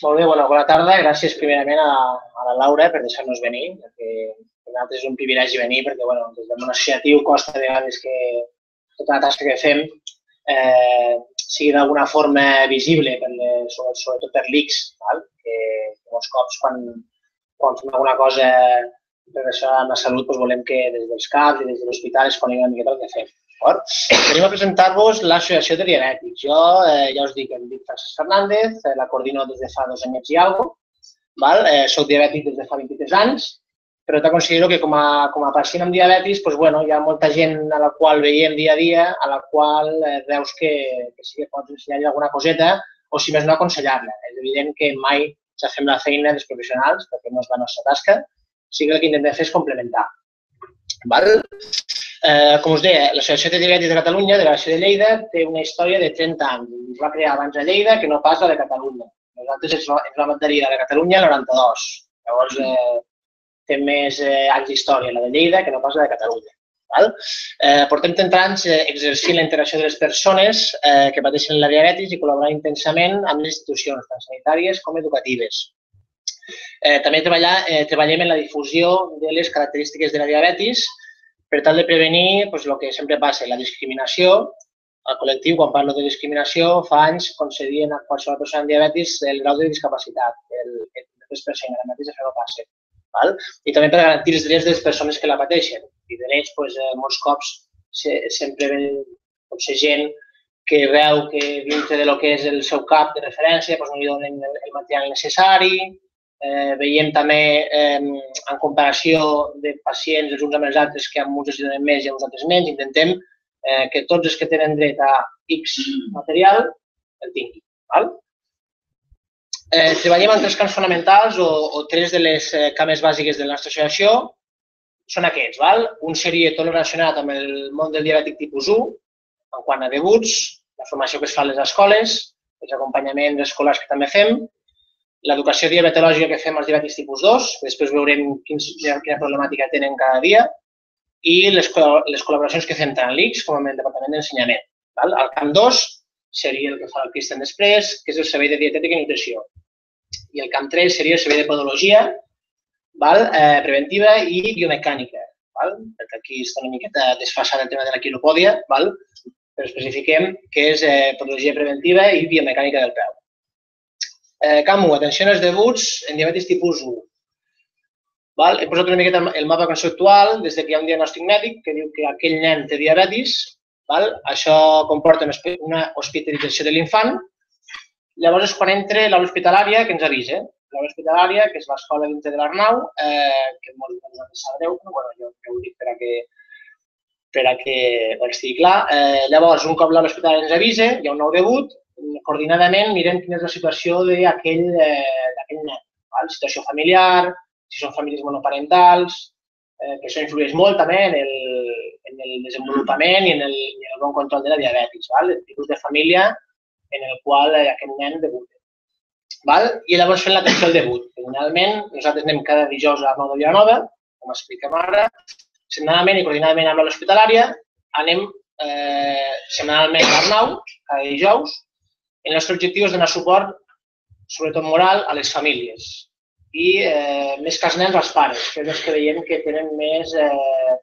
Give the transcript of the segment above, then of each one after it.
Molt bé, bona, bona tarda. Gràcies primerament a, a la Laura per deixar-nos venir, perquè per nosaltres és un privilegi venir, perquè bueno, des del món associatiu costa de vegades que tota la tasca que fem eh, sigui d'alguna forma visible, per les, sobretot per l'ICS, que molts cops quan, quan fem alguna cosa relacionada amb la salut doncs volem que des dels CAPs i des de l'hospital es conegui una miqueta el que fem. D'acord? Venim a presentar-vos l'Associació de Diabètics. Jo eh, ja us dic, em dic Francesc Fernández, eh, la coordino des de fa dos anys i alguna val? Eh, soc diabètic des de fa 23 anys, però te considero que com a, com a pacient amb diabetis, doncs, bueno, hi ha molta gent a la qual veiem dia a dia, a la qual eh, veus que, que sí que pots ensenyar alguna coseta o, si més no, aconsellar-la. És evident que mai ja fem la feina dels professionals, perquè no és la nostra tasca, sí que el que intentem fer és complementar. Val? Eh, com us deia, l'Associació de Diabetis de Catalunya, de la de Lleida, té una història de 30 anys. Es va crear abans a Lleida que no pas la de Catalunya. Nosaltres ens, ens vam adherir a la de Catalunya el 92. Llavors, eh, té més eh, anys d'història la de Lleida que no pas la de Catalunya. Val? Eh, portem 30 anys eh, exercint la integració de les persones eh, que pateixen la diabetis i col·laborant intensament amb les institucions, tant sanitàries com educatives. Eh, també treballar, eh, treballem en la difusió de les característiques de la diabetis per tal de prevenir doncs, el que sempre passa, la discriminació. El col·lectiu, quan parlo de discriminació, fa anys concedien a qualsevol persona amb diabetis el grau de discapacitat, el, el 3%, ara mateix això no passa. Val? I també per garantir els drets de les persones que la pateixen. I drets, doncs, eh, molts cops se, sempre ven potser gent que veu que dintre de lo que és el seu cap de referència doncs, no li donen el, el material necessari, Eh, veiem també eh, en comparació de pacients els uns amb els altres que amb uns es donen més i amb uns altres menys, intentem eh, que tots els que tenen dret a X material el tinguin. Val? Eh, treballem en tres camps fonamentals o, o tres de les eh, cames bàsiques de la nostra associació. Són aquests. Val? Un seria tot relacionat amb el món del diabètic tipus 1, en quant a debuts, la formació que es fa a les escoles, els acompanyaments escolars que també fem, l'educació diabetològica que fem als diabètics tipus 2, després veurem quins, quina problemàtica tenen cada dia, i les, les col·laboracions que fem tant a l'ICS com amb el Departament d'Ensenyament. El camp 2 seria el que fa el Cristian després, que és el servei de dietètica i nutrició. I el camp 3 seria el servei de podologia, val? Eh, preventiva i biomecànica. Val? Perquè aquí està una miqueta desfasada el tema de la quilopòdia, val? però especifiquem que és eh, podologia preventiva i biomecànica del peu. Eh, Camu, atenció als debuts en diabetis tipus 1. Val? He posat una miqueta el mapa conceptual des de que hi ha un diagnòstic mèdic que diu que aquell nen té diabetis. Val? Això comporta una hospitalització de l'infant. Llavors és quan entra l'aula hospitalària que ens avisa. L'aula hospitalària, que és l'escola dintre de l'Arnau, eh, que molts de vosaltres sabreu, però bueno, jo, jo ho dic per a que, per a que estigui clar. Eh, llavors, un cop l'aula hospitalària ens avisa, hi ha un nou debut, coordinadament mirem quina és la situació d'aquell eh, nen. Val? Situació familiar, si són famílies monoparentals, eh, que això influeix molt també en el, en el desenvolupament i en el, en el bon control de la diabetis, val? el tipus de família en el qual eh, aquest nen debuta. Val? I llavors fem l'atenció al debut. Finalment, nosaltres anem cada dijous a l'Arnau de Vilanova, com expliquem ara, setmanalment i coordinadament amb l'hospitalària, anem eh, setmanalment a l'Arnau, cada dijous, el nostre objectiu és donar suport, sobretot moral, a les famílies i eh, més que als nens, als pares, que és els que veiem que tenen més, eh,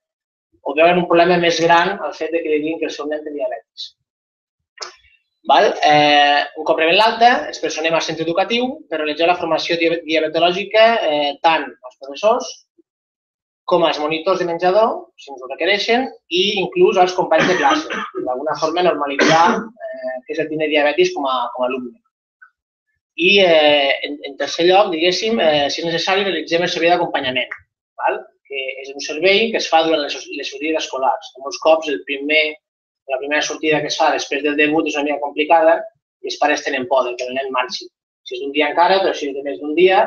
o veuen un problema més gran al fet de que diguin que el seu nen té diabetis. Val? Eh, un cop rebem l'alta, ens personem al centre educatiu per realitzar la formació diabetològica eh, tant als professors com als monitors de menjador, si ens ho requereixen, i inclús als companys de classe. D'alguna forma normalitzar eh, que és el tindre diabetis com a, com a alumne. I eh, en, en tercer lloc, diguéssim, eh, si és necessari, realitzem el servei d'acompanyament, que és un servei que es fa durant les, les sortides escolars. Molts cops el primer, la primera sortida que es fa després del debut és una mica complicada i els pares tenen por que el nen marxi. Si és un dia encara, però si és de més d'un dia,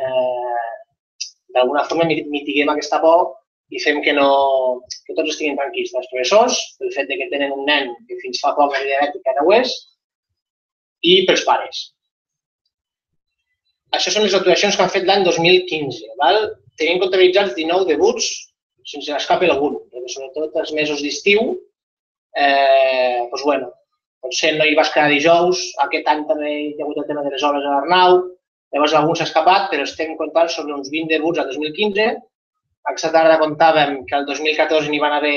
eh, d'alguna forma mitiguem aquesta por i fem que, no, que tots estiguin tranquils, els professors, pel fet de que tenen un nen que fins fa poc era diabètic ara ho és, i pels pares. Això són les actuacions que han fet l'any 2015. Val? Tenim comptabilitzats 19 debuts, sense escape algun, perquè sobretot els mesos d'estiu, eh, doncs, bueno, potser no hi vas cada dijous, aquest any també hi ha hagut el tema de les obres a l'Arnau, Llavors algun s'ha escapat, però estem comptant sobre uns 20 debuts al 2015. Aquesta tarda comptàvem que el 2014 n'hi van haver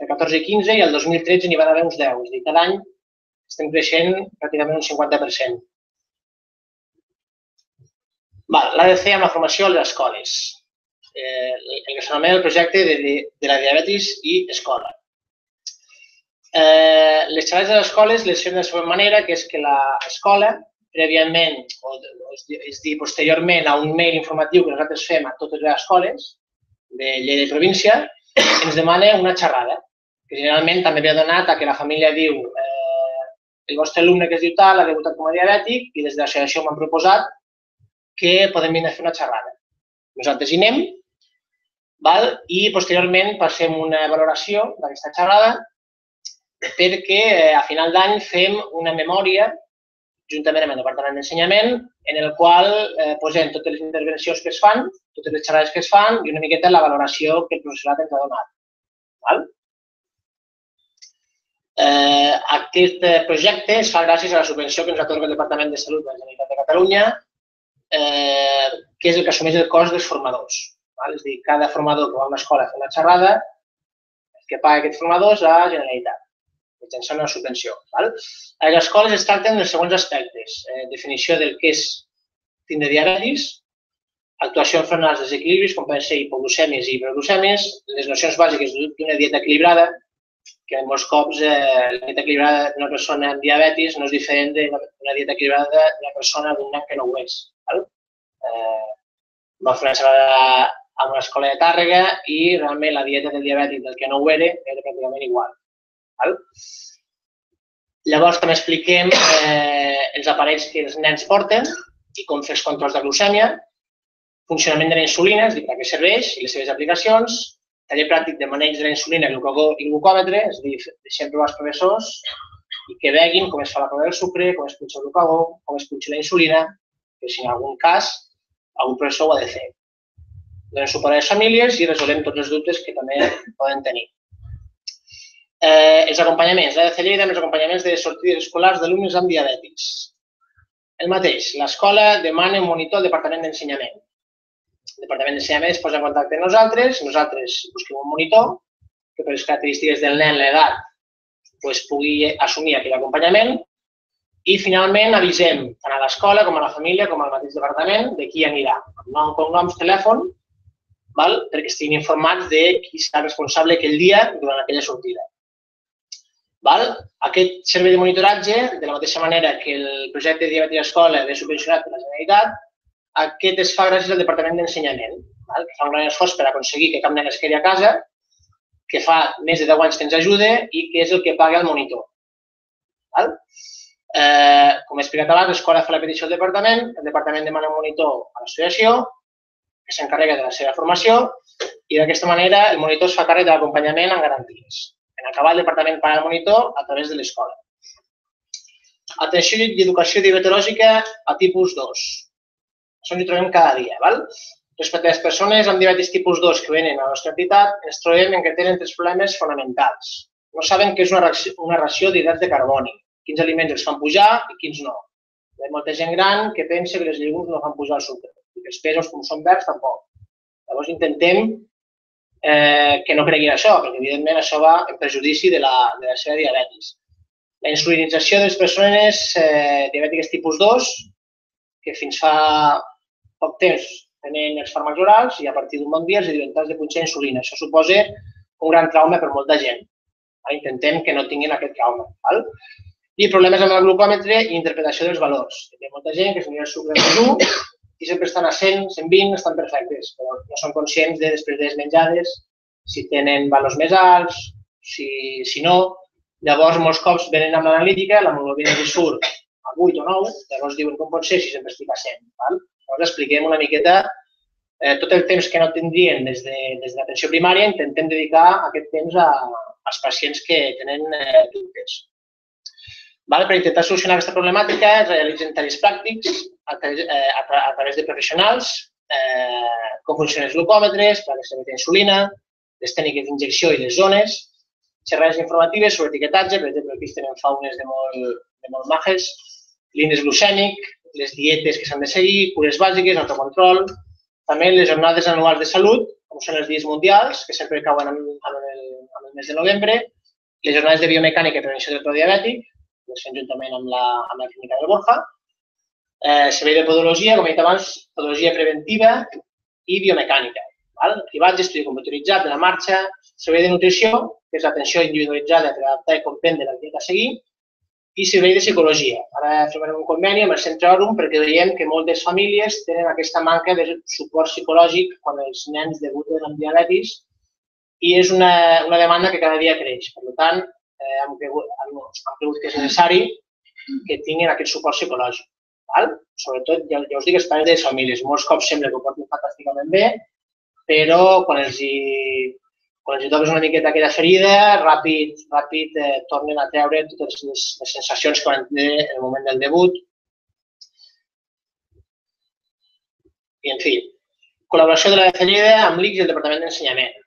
de 14 i 15 i el 2013 n'hi van haver uns 10. És a dir, cada any estem creixent pràcticament un 50%. L'ADC amb la formació a les escoles. Eh, el que s'anomena el projecte de, de, la diabetis i escola. Eh, les xerrades de les escoles les fem de la següent manera, que és que l'escola, prèviament, o, és dir, posteriorment a un mail informatiu que nosaltres fem a totes les escoles de Lleida i província, ens demana una xerrada, que generalment també ve donat a que la família diu eh, el vostre alumne que es diu tal ha debutat com a diabètic i des de l'associació m'han proposat que podem vindre a fer una xerrada. Nosaltres hi anem val? i posteriorment passem una valoració d'aquesta xerrada perquè eh, a final d'any fem una memòria juntament amb el Departament d'Ensenyament, en el qual eh, posem totes les intervencions que es fan, totes les xerrades que es fan i una miqueta la valoració que el professorat ens ha donat. Val? Eh, aquest projecte es fa gràcies a la subvenció que ens atorga el Departament de Salut de la Generalitat de Catalunya, eh, que és el que assumeix el cost dels formadors. Val? És a dir, cada formador que va a una escola a fer una xerrada, el que paga aquest formador és la Generalitat mitjançant una subvenció. Val? A les escoles es tracten dels següents aspectes. Eh, definició del que és tindre diabetis, actuació enfront als desequilibris, com poden ser hipoglucèmies i hiperglucèmies, les nocions bàsiques d'una dieta equilibrada, que molts cops eh, la dieta equilibrada d'una persona amb diabetis no és diferent d'una dieta equilibrada d'una persona d'un nen que no ho és. Val? Eh, va fer una a una escola de Tàrrega i realment la dieta del diabètic del que no ho era era pràcticament igual. Val? Llavors també expliquem eh, els aparells que els nens porten i com fer els controls de glucèmia, funcionament de la insulina, és a dir, per què serveix i les seves aplicacions, taller pràctic de maneig de la insulina i glucòmetre, és a dir, deixem provar els professors i que veguin com es fa la prova del sucre, com es punxa el glucagó, com es punxa la insulina, que si en algun cas algun professor ho ha de fer. Donem suport a les famílies i resolem tots els dubtes que també poden tenir. Eh, els acompanyaments. La de Lleida amb els acompanyaments de sortides escolars d'alumnes amb diabètics. El mateix, l'escola demana un monitor al Departament d'Ensenyament. El Departament d'Ensenyament es posa en contacte amb nosaltres, nosaltres busquem un monitor que per les característiques del nen, l'edat, pues, pugui assumir aquell acompanyament i finalment avisem tant a l'escola com a la família com al mateix departament de qui anirà, amb nom, cognoms, telèfon, val? perquè estiguin informats de qui serà responsable aquell dia durant aquella sortida. Val? Aquest servei de monitoratge, de la mateixa manera que el projecte de diabetis a escola ve subvencionat per la Generalitat, aquest es fa gràcies al Departament d'Ensenyament, que fa un gran esforç per aconseguir que cap nen es quedi a casa, que fa més de 10 anys que ens ajuda i que és el que paga el monitor. Val? Eh, com he explicat abans, l'escola fa la petició al departament, el departament demana un monitor a l'associació, que s'encarrega de la seva formació, i d'aquesta manera el monitor es fa càrrec de l'acompanyament en garanties. En acabar, el departament paga el monitor a través de l'escola. Atenció i educació diabetològica a tipus 2. Això ens hi trobem cada dia. Val? Respecte a les persones amb diabetis tipus 2 que venen a la nostra entitat, ens trobem en que tenen tres problemes fonamentals. No saben què és una ració, una ració d'hidrats de carboni, quins aliments els fan pujar i quins no. Hi ha molta gent gran que pensa que les llegums no fan pujar el sucre i que els pesos, com són verds, tampoc. Llavors intentem eh, que no creguin això, perquè evidentment això va en perjudici de la, de la seva diabetis. La insulinització de les persones eh, diabètiques tipus 2, que fins fa poc temps tenen els fàrmacs orals i a partir d'un bon dia els diuen de punxar insulina. Això suposa un gran trauma per molta gent. Intentem que no tinguin aquest trauma. Val? I problemes amb el glucòmetre i interpretació dels valors. Hi ha molta gent que es mira el sucre de 1 i sempre estan a 100, 120, estan perfectes, però no són conscients de després de les menjades si tenen valors més alts, si, si no. Llavors, molts cops venen amb l'analítica, la l'hemoglobina li surt a 8 o 9, llavors diuen com pot ser si sempre estic a 100. Val? Llavors expliquem una miqueta eh, tot el temps que no tindrien des de, des de l'atenció primària, intentem dedicar aquest temps a, als pacients que tenen eh, dubtes. Val? Per intentar solucionar aquesta problemàtica es realitzen tallers pràctics a, eh, a, a, a través de professionals, eh, com funcionen els glucòmetres, la insulina, les tècniques d'injecció i les zones, xerrades informatives sobre etiquetatge, per exemple, aquí tenen faunes de molt, de molt majes, l'índex glucèmic, les dietes que s'han de seguir, cures bàsiques, autocontrol, també les jornades anuals de salut, com són els dies mundials, que sempre cauen en, en, el, en el mes de novembre, les jornades de biomecànica i prevenció del diabètic, les fem juntament amb la, amb la clínica del Borja, eh, servei de podologia, com he dit abans, podologia preventiva i biomecànica. Val? Cribatge, estudi computaritzat de la marxa, servei de nutrició, que és l'atenció individualitzada per adaptar i comprendre la dieta a seguir, i servei de psicologia. Ara firmarem un conveni amb el Centre Òrum perquè veiem que moltes famílies tenen aquesta manca de suport psicològic quan els nens debuten amb diabetis i és una, una demanda que cada dia creix. Per tant, eh, hem, cregut, hem, hem cregut que és necessari que tinguin aquest suport psicològic. Val? Sobretot, ja, ja us dic, els pares de les famílies. Molts cops sembla que ho porten fantàsticament bé, però quan els hi, quan els hi toques una miqueta aquella ferida, ràpid, ràpid eh, tornen a treure totes les, les sensacions que van tenir en el moment del debut. I, en fi, col·laboració de la Lleida amb l'ICS i el Departament d'Ensenyament.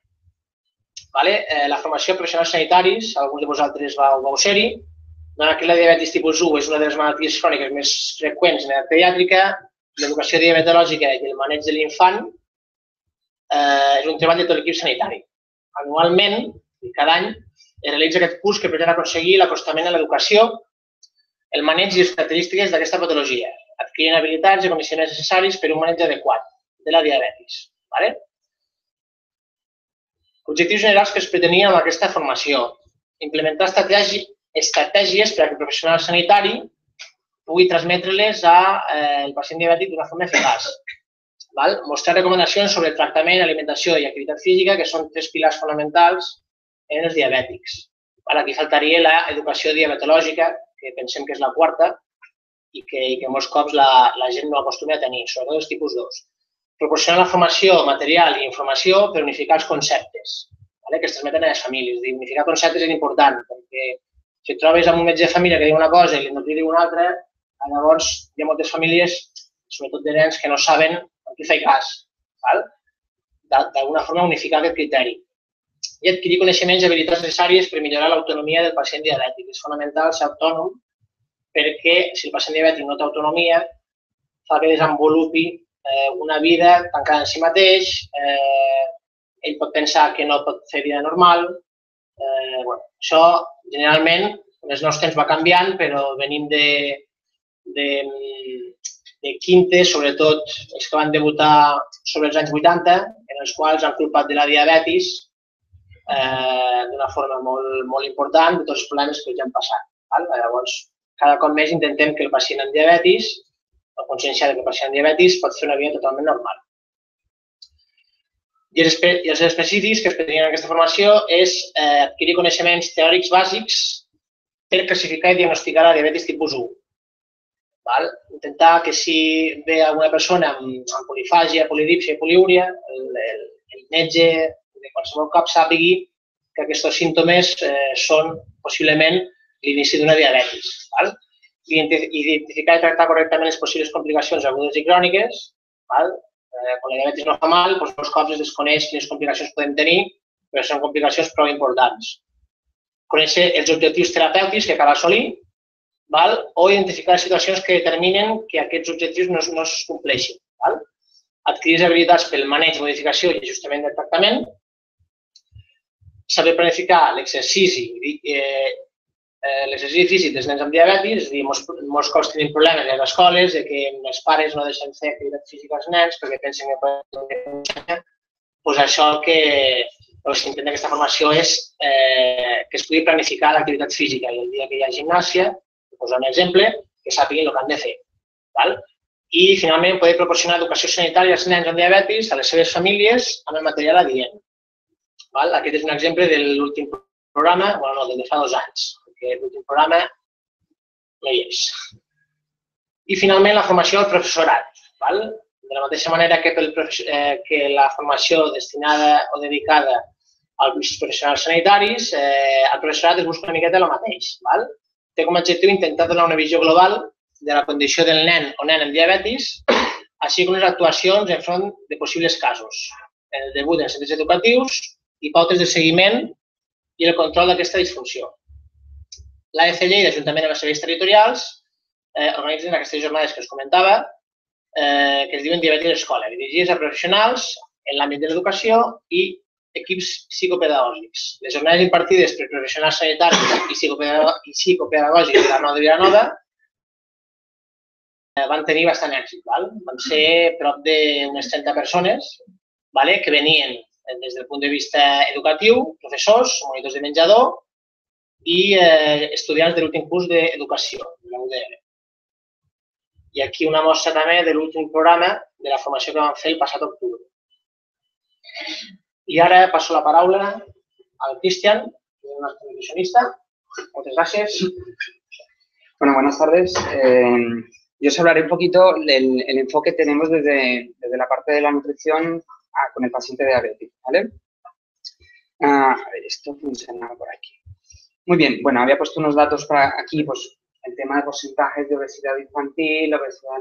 Vale? Eh, la formació de professionals sanitaris, alguns de vosaltres vau, vau ser-hi, donat que la diabetis tipus 1 és una de les malalties cròniques més freqüents en la pediàtrica, l'educació diabetològica i el maneig de l'infant eh, és un treball de tot l'equip sanitari. Anualment, cada any, es realitza aquest curs que pretén aconseguir l'acostament a l'educació, el maneig i les característiques d'aquesta patologia, adquirint habilitats i condicions necessaris per un maneig adequat de la diabetis. Vale? Objectius generals que es pretenien amb aquesta formació. Implementar estratègies, estratègies perquè el professional sanitari pugui transmetre-les al eh, pacient diabètic d'una forma eficaç. Val? Mostrar recomanacions sobre tractament, alimentació i activitat física, que són tres pilars fonamentals en els diabètics. Val? Aquí faltaria l'educació diabetològica, que pensem que és la quarta, i que, i que molts cops la, la gent no acostuma a tenir, sobretot els tipus 2. Proporcionar la formació material i informació per unificar els conceptes vale? que es transmeten a les famílies. Unificar conceptes és important, perquè si et trobes amb un metge de família que diu una cosa i l'endocrí diu una altra, llavors hi ha moltes famílies, sobretot de nens, que no saben a qui fer cas. D'alguna forma unificar aquest criteri. I adquirir coneixements i habilitats necessàries per millorar l'autonomia del pacient diabètic. És fonamental ser autònom perquè si el pacient diabètic no té autonomia, fa que desenvolupi eh, una vida tancada en si mateix, eh, ell pot pensar que no pot fer vida normal, Eh, bueno, això, generalment, en els nous temps va canviant, però venim de, de, de quintes, sobretot els que van debutar sobre els anys 80, en els quals han culpat de la diabetis eh, d'una forma molt, molt important de tots els problemes que ja han passat. Val? Llavors, cada cop més intentem que el pacient amb diabetis, la consciència que el pacient amb diabetis pot fer una vida totalment normal. I els, I els específics que es pedien en aquesta formació és eh, adquirir coneixements teòrics bàsics per classificar i diagnosticar la diabetis tipus 1. Val? Intentar que si ve alguna persona amb, amb polifàgia, polidipsia i poliúria, el, el, el metge de qualsevol cap sàpigui que aquests símptomes eh, són possiblement l'inici d'una diabetis. Val? Identificar i tractar correctament les possibles complicacions agudes i cròniques, val? Eh, quan la diabetis mal, doncs molts cops es desconeix quines complicacions podem tenir, però són complicacions prou importants. Conèixer els objectius terapèutics que cal assolir val? o identificar situacions que determinen que aquests objectius no, no es compleixin. Val? Adquirir habilitats pel maneig, modificació i ajustament del tractament, saber planificar l'exercici eh, eh, l'exercici físic dels nens amb diabetis, és a dir, molts, molts cops tenim problemes a les escoles de que els pares no deixen fer activitat física als nens perquè pensen que poden pues això el que que s'intenta aquesta formació és eh, que es pugui planificar l'activitat física i el dia que hi ha gimnàsia, posar un exemple, que sàpiguin el que han de fer. Val? I, finalment, poder proporcionar educació sanitària als nens amb diabetis, a les seves famílies, amb el material adient. Val? Aquest és un exemple de l'últim programa, bueno, no, del de fa dos anys que l'últim programa no hi és. I finalment la formació del professorat. Val? De la mateixa manera que, pel eh, que la formació destinada o dedicada als professionals sanitaris, eh, el professorat es busca una miqueta el mateix. Val? Té com a objectiu intentar donar una visió global de la condició del nen o nen amb diabetis, així com les actuacions enfront de possibles casos, el debut en centres educatius i pautes de seguiment i el control d'aquesta disfunció l'AF Lleida, juntament amb els serveis territorials, eh, organitzen aquestes jornades que us comentava, eh, que es diuen Diabetis a l'escola, dirigides a professionals en l'àmbit de l'educació i equips psicopedagògics. Les jornades impartides per professionals sanitaris i, psicopedagògics de la Nova de Vilanova eh, van tenir bastant èxit. Val? Van ser prop d'unes 30 persones vale? que venien des del punt de vista educatiu, professors, monitors de menjador i eh, estudiants de l'últim curs d'educació, de la UDL. I aquí una mostra també de l'últim programa de la formació que vam fer el passat octubre. I ara passo la paraula al Cristian, que és el nostre nutricionista. Moltes gràcies. Bueno, buenas tardes. Eh, yo os hablaré un poquito del el enfoque que tenemos desde, desde, la parte de la nutrición a, con el paciente diabético, ¿vale? Ah, esto funciona por aquí. Muy bien, bueno, había puesto unos datos para aquí, pues el tema de porcentajes de obesidad infantil, obesidad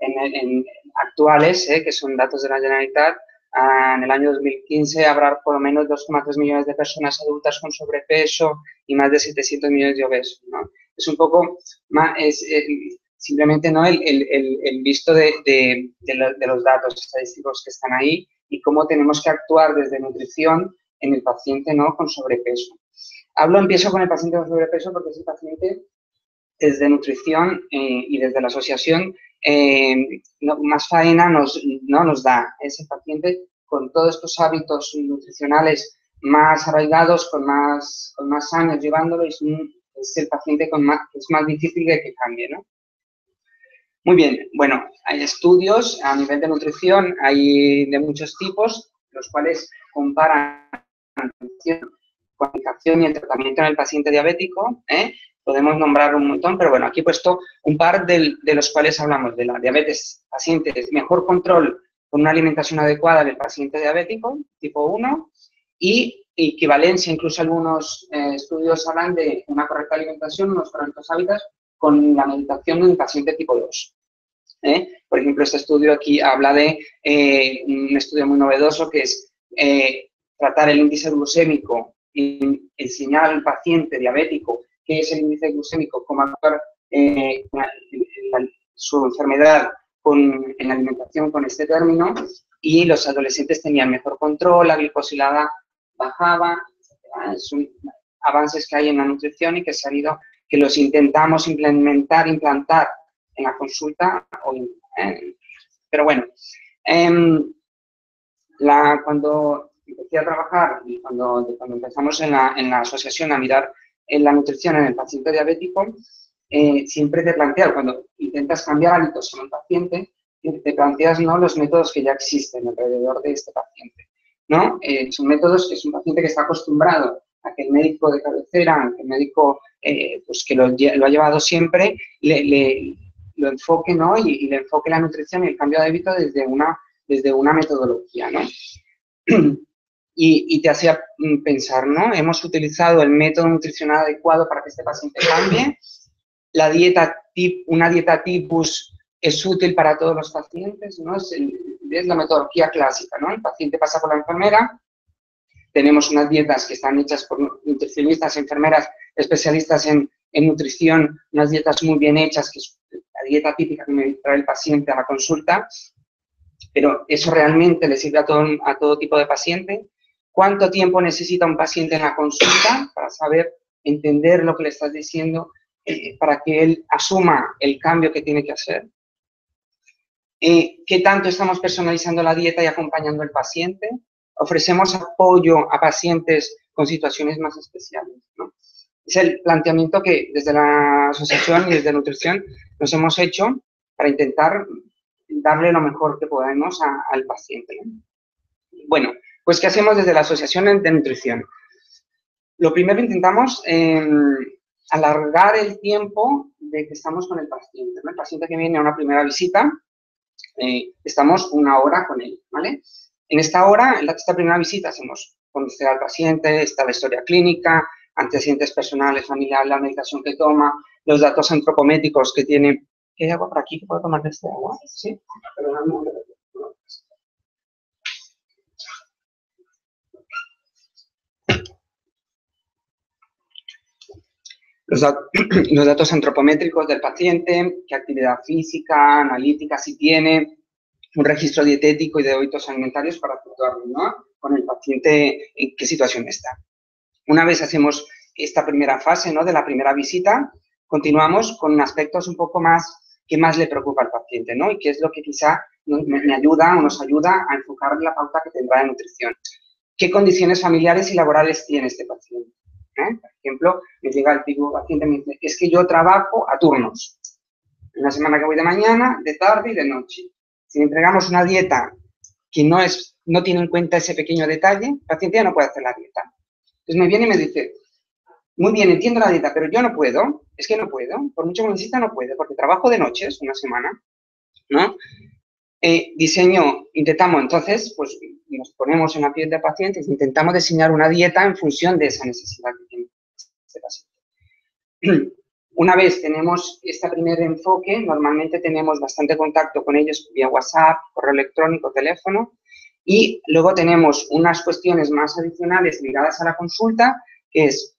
en, el, en, actuales, ¿eh? que son datos de la Generalitat. Ah, en el año 2015 habrá por lo menos 2,3 millones de personas adultas con sobrepeso y más de 700 millones de obesos. Es un poco más, es, eh, simplemente ¿no? el, visto de, de, de, los datos estadísticos que están ahí y cómo tenemos que actuar desde nutrición en el paciente ¿no? con sobrepeso. Hablo, empiezo con el paciente con sobrepeso porque es el paciente desde nutrición eh, y desde la asociación eh, más faena nos, no nos da ese paciente con todos estos hábitos nutricionales más arraigados, con más, con más años llevándolo, es, es el paciente con más, es más difícil de que cambie, ¿no? Muy bien, bueno, hay estudios a nivel de nutrición, hay de muchos tipos, los cuales comparan comunicación y el tratamiento en el paciente diabético. ¿eh? Podemos nombrar un montón, pero bueno, aquí he puesto un par de, de los cuales hablamos de la diabetes pacientes, mejor control con una alimentación adecuada del paciente diabético, tipo 1, y equivalencia, incluso algunos eh, estudios hablan de una correcta alimentación, unos correctos hábitos con la meditación en el paciente tipo 2. ¿eh? Por ejemplo, este estudio aquí habla de un estudio muy novedoso que es tratar el índice glucémico enseñar al paciente diabético qué es el índice glucémico, cómo actuar eh, su enfermedad con, en la alimentación con este término y los adolescentes tenían mejor control, la glicosilada bajaba, Son avances que hay en la nutrición y que se ha ido, que los intentamos implementar, implantar en la consulta. pero bueno, em, cuando empecé a trabajar y cuando, cuando empezamos en la, en la, asociación a mirar en la nutrición en el paciente diabético, eh, siempre te planteas, cuando intentas cambiar hábitos en un paciente, te planteas ¿no? los métodos que ya existen alrededor de este paciente. ¿no? Eh, son métodos que es un paciente que está acostumbrado a que el médico de cabecera, que el médico eh, pues que lo, lo, ha llevado siempre, le, le, lo enfoque ¿no? y, y, le enfoque la nutrición y el cambio de hábito desde una, desde una metodología. ¿no? y, te hacía mm, pensar, ¿no? Hemos utilizado el método nutricional adecuado para que este paciente cambie. La dieta tip, una dieta tipus es útil para todos los pacientes, ¿no? Es, la metodología clásica, ¿no? El paciente pasa por la enfermera, tenemos unas dietas que están hechas por nutricionistas, enfermeras, especialistas en, nutrición, unas dietas muy bien hechas, que es la dieta típica que me trae el paciente a la consulta, pero eso realmente le sirve a todo tipo de paciente cuánto tiempo necesita un paciente en la consulta para saber entender lo que le estás diciendo, eh, para que él asuma el cambio que tiene que hacer. Eh, ¿Qué tanto estamos personalizando la dieta y acompañando al paciente? Ofrecemos apoyo a pacientes con situaciones más especiales. Es el planteamiento que desde la asociación y desde nutrición nos hemos hecho para intentar darle lo mejor que podemos al paciente. Bueno, pues, ¿qué hacemos desde la Asociación de Nutrición? Lo primero intentamos eh, alargar el tiempo de que estamos con el paciente. El paciente que viene a una primera visita, eh, estamos una hora con él, ¿vale? En esta hora, en esta primera visita, hacemos conocer al paciente, está la historia clínica, antecedentes personales, familiares, la medicación que toma, los datos antropométricos que tiene. ¿Hay agua por aquí puedo tomar de este agua? Sí. los, datos antropométricos del paciente, qué actividad física, analítica, si tiene, un registro dietético y de hábitos alimentarios para actuar con el paciente en qué situación está. Una vez hacemos esta primera fase ¿no? de la primera visita, continuamos con aspectos un poco más que más le preocupa al paciente, ¿no? Y qué es lo que quizá me, ayuda o nos ayuda a enfocar la pauta que tendrá de nutrición. ¿Qué condiciones familiares y laborales tiene este paciente? ¿Eh? Por ejemplo, me llega el tipo paciente y me dice, es que yo trabajo a turnos. Una semana que voy de mañana, de tarde y de noche. Si le entregamos una dieta que no, es, no tiene en cuenta ese pequeño detalle, el paciente ya no puede hacer la dieta. Entonces me viene y me dice, muy bien, entiendo la dieta, pero yo no puedo, es que no puedo, por mucho que me insista no puedo, porque trabajo de noches una semana, ¿no? Eh, diseño, intentamos entonces, pues nos ponemos en la piel del paciente intentamos diseñar una dieta en función de esa necesidad este paciente. Una vez tenemos este primer enfoque, normalmente tenemos bastante contacto con ellos vía WhatsApp, correo electrónico, teléfono, y luego tenemos unas cuestiones más adicionales ligadas a la consulta, que es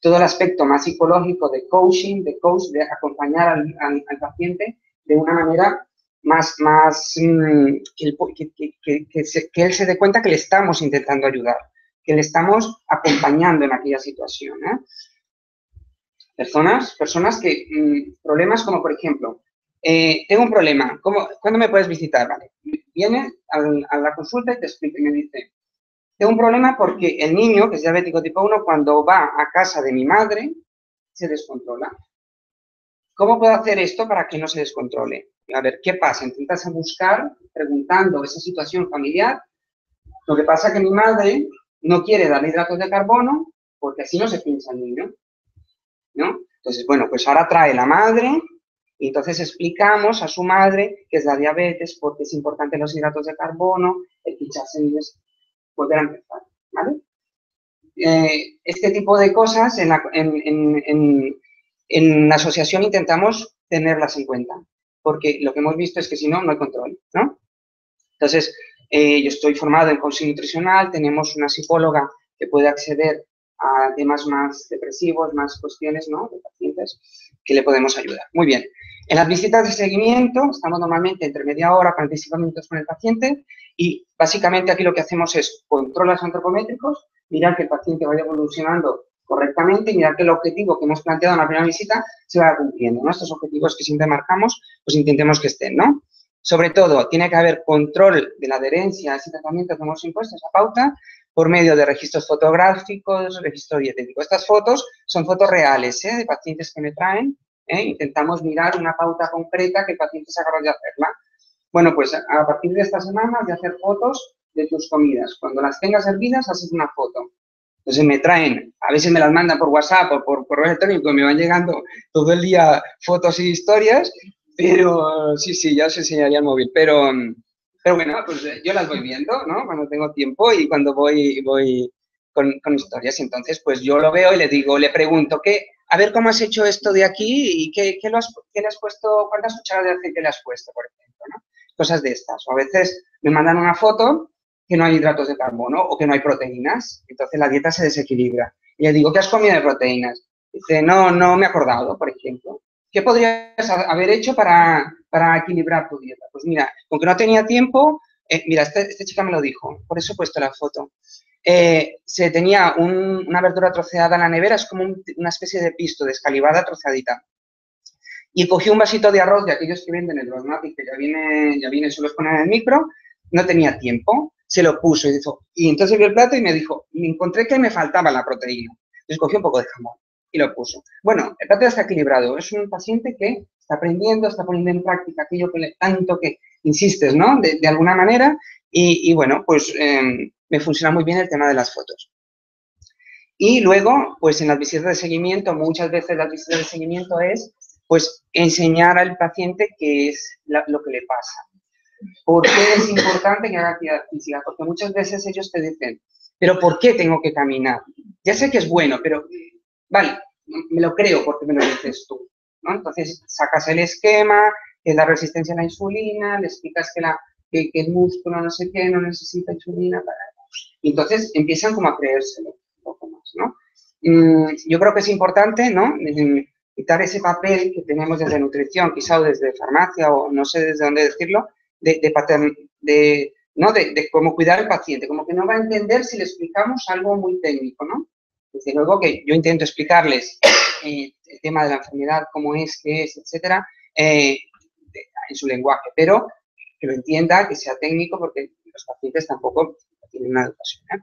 todo el aspecto más psicológico de coaching, de coach, de acompañar al, paciente de una manera más, más mm, que, él se dé cuenta que le estamos intentando ayudar, que le estamos acompañando en aquella situación. Personas, personas que, mm, problemas como por ejemplo, eh, tengo un problema, ¿cómo, ¿cuándo me puedes visitar? Vale. Viene a, la consulta y te explica y me dice, tengo un problema porque el niño, que es diabético tipo 1, cuando va a casa de mi madre, se descontrola. ¿Cómo puedo hacer esto para que no se descontrole? A ver, ¿qué pasa? Intentas buscar, preguntando esa situación familiar. Lo que pasa es que mi madre no quiere dar hidratos de carbono porque así no se piensa el niño. Entonces, bueno, pues ahora trae la madre y entonces explicamos a su madre que es la diabetes, porque es importante los hidratos de carbono, el picharse poder empezar, ¿vale? Eh, este tipo de cosas en, la, asociación intentamos tenerlas en cuenta, porque lo que hemos visto es que si no, no hay control, ¿no? Entonces, eh, yo estoy formado en coaching nutricional, tenemos una psicóloga que puede acceder a temas más depresivos, más cuestiones, ¿no? De pacientes que le podemos ayudar. Muy bien. En las visitas de seguimiento estamos normalmente entre media hora, 45 minutos con el paciente y básicamente aquí lo que hacemos es controles antropométricos, mirar que el paciente vaya evolucionando correctamente y mirar que el objetivo que hemos planteado en la primera visita se vaya cumpliendo. ¿no? Estos objetivos que siempre marcamos, pues intentemos que estén, ¿no? Sobre todo, tiene que haber control de la adherencia a ese tratamiento que hemos impuesto, esa pauta, por medio de registros fotográficos, registro dietético. Estas fotos son fotos reales ¿eh? de pacientes que me traen ¿eh? Intentamos mirar una pauta concreta que el paciente se agarra de hacerla. Bueno, pues a partir de esta semana de hacer fotos de tus comidas. Cuando las tengas servidas, haces una foto. Entonces me traen, a veces me las mandan por WhatsApp o por correo electrónico, me van llegando todo el día fotos y historias, pero sí, sí, ya os enseñaría el móvil. Pero, pero bueno, pues yo las voy viendo, ¿no? Cuando tengo tiempo y cuando voy, voy con, con historias. Entonces, pues yo lo veo y le digo, le pregunto, ¿qué, a ver cómo has hecho esto de aquí y qué, qué, le has puesto, cuántas cucharadas de aceite le has puesto, por ejemplo, ¿no? Cosas de estas. O a veces me mandan una foto que no hay hidratos de carbono o que no hay proteínas, entonces la dieta se desequilibra. Y le digo, ¿qué has comido de proteínas? Dice, no, no me he acordado, por ejemplo. ¿Qué podrías haber hecho para, para equilibrar tu dieta? Pues mira, aunque no tenía tiempo, eh, mira, esta este chica me lo dijo, por eso he puesto la foto. Eh, se tenía una verdura troceada en la nevera, es como una especie de pisto descalivada troceadita. Y cogí un vasito de arroz de aquellos que venden el Basmati, que ya viene, ya viene, se los ponen en el micro, no tenía tiempo, se lo puso y dijo, y entonces vio el plato y me dijo, me encontré que me faltaba la proteína. Entonces cogí un poco de jamón y lo puso. Bueno, el plato está equilibrado, es un paciente que está aprendiendo, está poniendo en práctica aquello que le, tanto que insistes, ¿no? De, alguna manera, y, bueno, pues em, me funciona muy bien el tema de las fotos. Y luego, pues en las visitas de seguimiento, muchas veces las visitas de seguimiento es, pues, enseñar al paciente qué es lo que le pasa. ¿Por qué es importante que haga actividad física? Porque muchas veces ellos te dicen, pero ¿por qué tengo que caminar? Ya sé que es bueno, pero, vale, me lo creo porque me lo dices tú. ¿no? Entonces, sacas el esquema, que es la resistencia a la insulina, le explicas que, la, que, que el músculo no sé qué, no necesita insulina para y entonces empiezan como a creérselo un poco más, ¿no? mm, yo creo que es importante, ¿no? quitar ese papel que tenemos desde nutrición, quizá o desde farmacia o no sé desde dónde decirlo, de, de, de, ¿no? de, cómo cuidar al paciente, como que no va a entender si le explicamos algo muy técnico, ¿no? Desde luego que yo intento explicarles eh, el tema de la enfermedad, cómo es, qué es, etcétera, eh, en su lenguaje, pero que lo entienda, que sea técnico, porque los pacientes tampoco tienen una educación. ¿eh?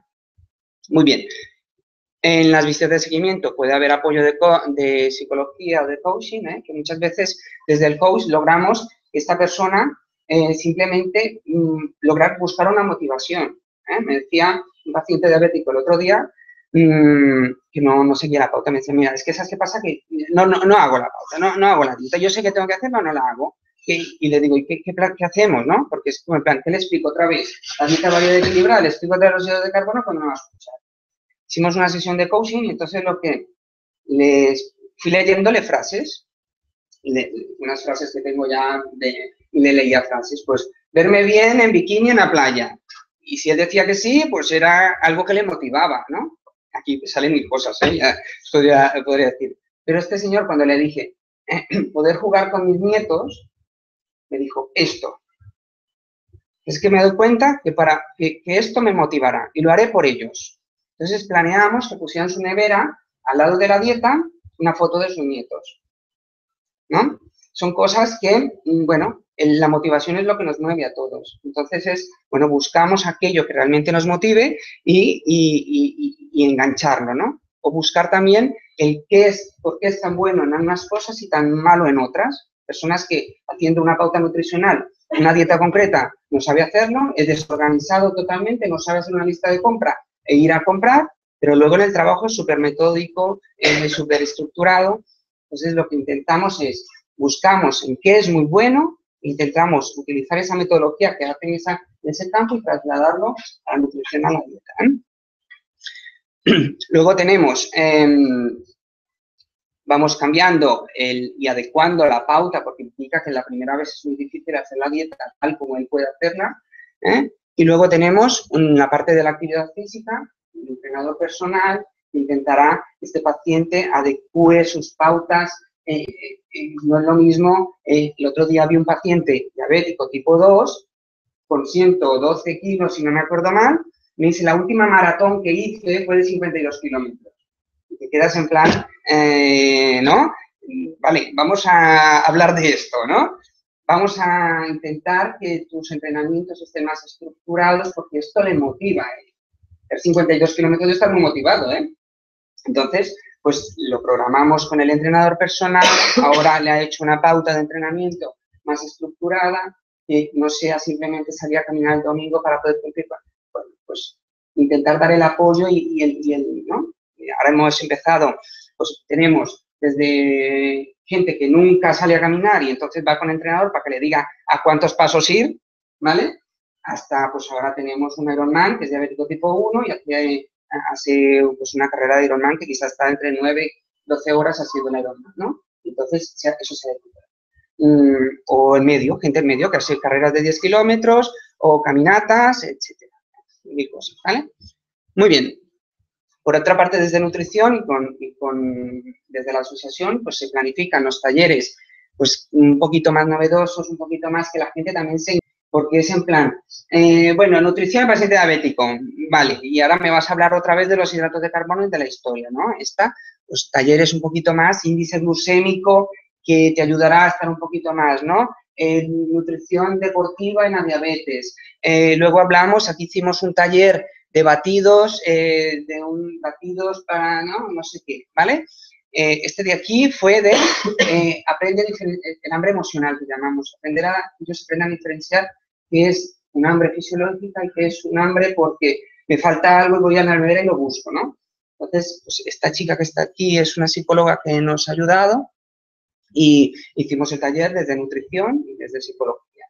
Muy bien. En las visitas de seguimiento puede haber apoyo de, psicología o de coaching, que muchas veces desde el coach logramos que esta persona simplemente mm, lograr buscar una motivación. Me decía un paciente diabético el otro día mm, que no, no seguía la pauta. Me decía, mira, es que ¿sabes qué pasa? Que no, no, no hago la pauta, no, no hago la dieta. Yo sé que tengo que hacerlo, no la hago. Y, le digo, ¿y qué, qué, qué, hacemos? ¿no? Porque es como en plan, ¿qué le explico otra vez? La dieta variedad equilibrada, le explico otra vez los hidratos de carbono cuando no va a escuchar hicimos una sesión de coaching y entonces lo que les fui leyéndole frases, unas frases que tengo ya de, y le leía frases, pues verme bien en bikini en la playa. Y si él decía que sí, pues era algo que le motivaba, ¿no? Aquí salen mil cosas, ¿eh? Ya podría, decir. Pero este señor, cuando le dije poder jugar con mis nietos, me dijo esto. Es que me doy cuenta que, para, que esto me motivará y lo haré por ellos. Entonces planeamos que pusieran su nevera al lado de la dieta una foto de sus nietos. ¿No? Son cosas que, mm, bueno, la motivación es lo que nos mueve a todos. Entonces es, bueno, buscamos aquello que realmente nos motive y, engancharlo, ¿no? O buscar también el qué es, por qué es tan bueno en unas cosas y tan malo en otras. Personas que haciendo una pauta nutricional, una dieta concreta, no sabe hacerlo, es desorganizado totalmente, no sabe hacer una lista de compra e ir a comprar, pero luego en el trabajo es súper metódico, eh, súper estructurado. Entonces lo que intentamos es, buscamos en qué es muy bueno, intentamos utilizar esa metodología que hace en, ese campo y trasladarlo a la nutrición a la dieta. ¿eh? Luego tenemos, em, vamos cambiando y adecuando la pauta, porque implica que la primera vez es muy difícil hacer la dieta tal como él puede hacerla. ¿eh? Y luego tenemos la parte de la actividad física, el entrenador personal intentará que este paciente adecue sus pautas. Eh, eh, no es lo mismo, eh, el otro día vi un paciente diabético tipo 2 con 112 kilos, si no me acuerdo mal, me dice, la última maratón que hice fue de 52 kilómetros. Y te quedas en plan, ¿no? Vale, vamos a hablar de esto, ¿no? Vamos a intentar que tus entrenamientos estén más estructurados porque esto le motiva. El 52 kilómetros estar muy motivado, ¿eh? Entonces, pues lo programamos con el entrenador personal, ahora le ha hecho una pauta de entrenamiento más estructurada, que no sea simplemente salir a caminar el domingo para poder cumplir, bueno, pues intentar dar el apoyo y, el, y el, ¿no? Ahora hemos empezado, pues tenemos desde gente que nunca sale a caminar y entonces va con el entrenador para que le diga a cuántos pasos ir, ¿vale? Hasta, pues ahora tenemos un Ironman que es diabético tipo 1 y hace, hace pues, una carrera de Ironman que quizás está entre 9 y 12 horas haciendo un Ironman, ¿no? Entonces, eso se recupera. Mm, o en medio, gente en medio que hace carreras de 10 kilómetros o caminatas, etcétera. Mil cosas, ¿vale? Muy bien. Por otra parte, desde nutrición y, con, desde la asociación, pues se planifican los talleres pues un poquito más novedosos, un poquito más que la gente también se... Porque es en plan, eh, bueno, nutrición paciente diabético, vale, y ahora me vas a hablar otra vez de los hidratos de carbono y de la historia, ¿no? Esta, pues talleres un poquito más, índice glucémico, que te ayudará a estar un poquito más, ¿no? nutrición deportiva en la diabetes. Eh, luego hablamos, aquí hicimos un taller de batidos, eh, de un batidos para, ¿no? no sé qué, ¿vale? Este de aquí fue de aprender el hambre emocional, que llamamos. Aprender a, ellos aprenden a diferenciar qué es un hambre fisiológica y qué es un hambre porque me falta algo y voy a la nevera y lo busco, ¿no? Entonces, pues esta chica que está aquí es una psicóloga que nos ha ayudado y hicimos el taller desde nutrición y desde psicología.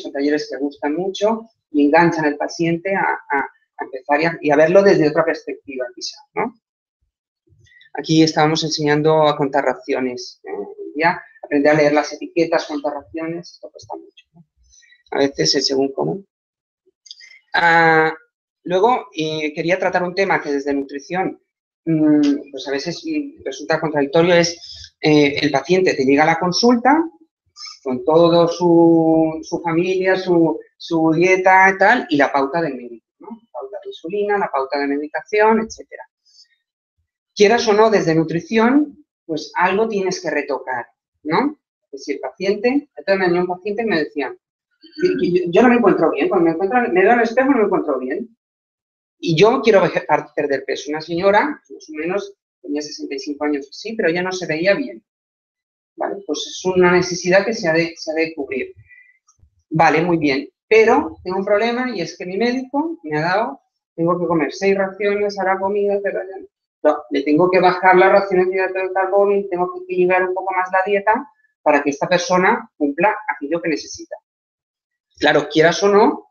Son talleres que gustan mucho y enganchan al paciente a a empezar y a, verlo desde otra perspectiva quizá. Aquí estábamos enseñando a contar raciones, ¿eh? ya aprender a leer las etiquetas, contar raciones, esto cuesta mucho. A veces es según cómo. Ah, luego, quería tratar un tema que desde nutrición mm, pues a veces mm, resulta contradictorio, es eh, el paciente te llega a la consulta con todo su, su familia, su, su, dieta y tal, y la pauta del médico, ¿no? La pauta de insulina, la pauta de medicación, etcétera. Quieras o no, desde nutrición, pues algo tienes que retocar, ¿no? Es el paciente, entonces me un paciente y me decía, yo, no me encuentro bien, cuando me encuentro, me veo al espejo no me encuentro bien. Y yo quiero perder peso. Una señora, más o menos, tenía 65 años así, pero ya no se veía bien. ¿Vale? Pues es una necesidad que se ha, de, se ha de cubrir. Vale, muy bien. Pero tengo un problema y es que mi médico me ha dado, tengo que comer seis raciones la comida, pero no, le tengo que bajar las raciones de hidrato de carbono y tengo que equilibrar un poco más la dieta para que esta persona cumpla aquello que necesita. Claro, quieras o no,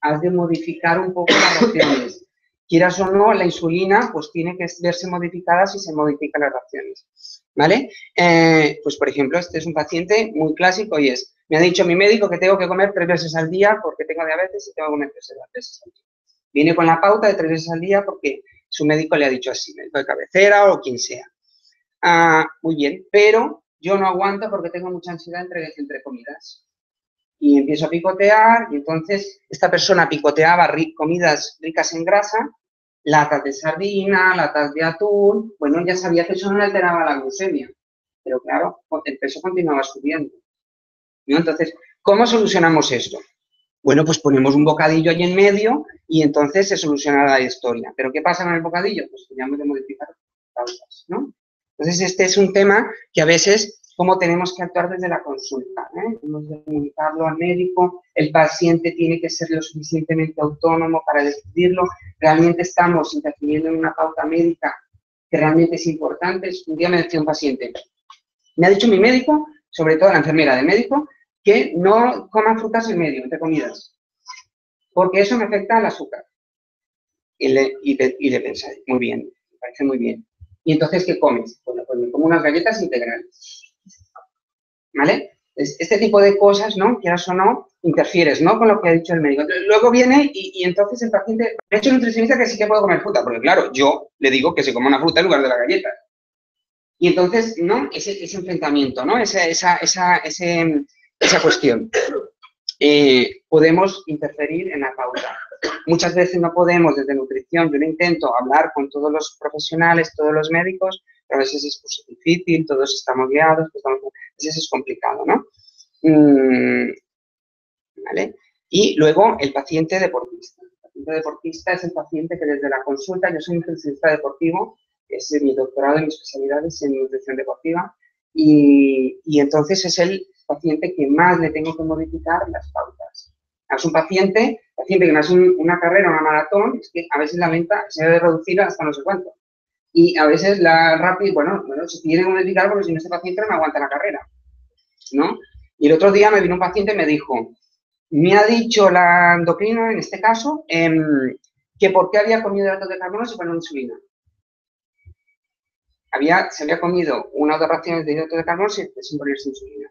has de modificar un poco las raciones. Quieras o no, la insulina pues tiene que verse modificada si se modifican las raciones. ¿Vale? Eh, pues por ejemplo, este es un paciente muy clásico y es, me ha dicho mi médico que tengo que comer tres veces al día porque tengo diabetes y tengo que comer tres veces al día. Viene con la pauta de tres veces al día porque su médico le ha dicho así, médico de cabecera o quien sea. Ah, muy bien, pero yo no aguanto porque tengo mucha ansiedad entre, entre comidas y empiezo a picotear y entonces esta persona picoteaba comidas ricas en grasa, latas de sardina, latas de atún, bueno, ya sabía que eso no alteraba la glucemia, pero claro, el peso continuaba subiendo. Entonces, ¿cómo solucionamos esto? Bueno, pues ponemos un bocadillo ahí en medio y entonces se soluciona la historia. ¿Pero qué pasa con el bocadillo? Pues teníamos de modificar causas, ¿no? Entonces, este es un tema que a veces cómo tenemos que actuar desde la consulta. ¿eh? Tenemos que comunicarlo al médico, el paciente tiene que ser lo suficientemente autónomo para decidirlo. Realmente estamos interfiriendo en una pauta médica que realmente es importante. Un día me decía un paciente, me ha dicho mi médico, sobre todo la enfermera del médico, que no coma frutas en medio, entre comidas, porque eso me afecta al azúcar. Y le, y le pensé, muy bien, me parece muy bien. ¿Y entonces qué comes? Bueno, pues me como unas galletas integrales. ¿Vale? Este tipo de cosas, ¿no? Quieras o no, interfieres, ¿no? Con lo que ha dicho el médico. Luego viene y, entonces el paciente, ha hecho nutricionista que sí que puedo comer fruta, porque claro, yo le digo que se coma una fruta en lugar de la galleta. Y entonces, ¿no? Ese, ese enfrentamiento, ¿no? Esa, esa, esa, ese, esa cuestión. Eh, podemos interferir en la pauta. Muchas veces no podemos desde nutrición, yo lo intento hablar con todos los profesionales, todos los médicos, a veces es pues, difícil, todos estamos guiados, pues, a veces es complicado, ¿no? Mm, ¿Vale? Y luego el paciente deportista. El paciente deportista es el paciente que desde la consulta, yo soy nutricionista deportivo, es mi doctorado en especialidades en nutrición deportiva, y, y, entonces es el paciente que más le tengo que modificar las pautas. Es un paciente, paciente que no hace una carrera, una maratón, es que a veces la venta se debe reducir hasta no sé cuánto y a veces la rápido, bueno, bueno, se tiene que modificar porque si no este paciente no me aguanta la carrera, ¿no? Y el otro día me vino un paciente y me dijo, me ha dicho la endocrina, en este caso, em, que por qué había comido hidratos de carbono si fuera insulina. Había, se había comido una o dos raciones de hidratos de carbono sin ponerse insulina.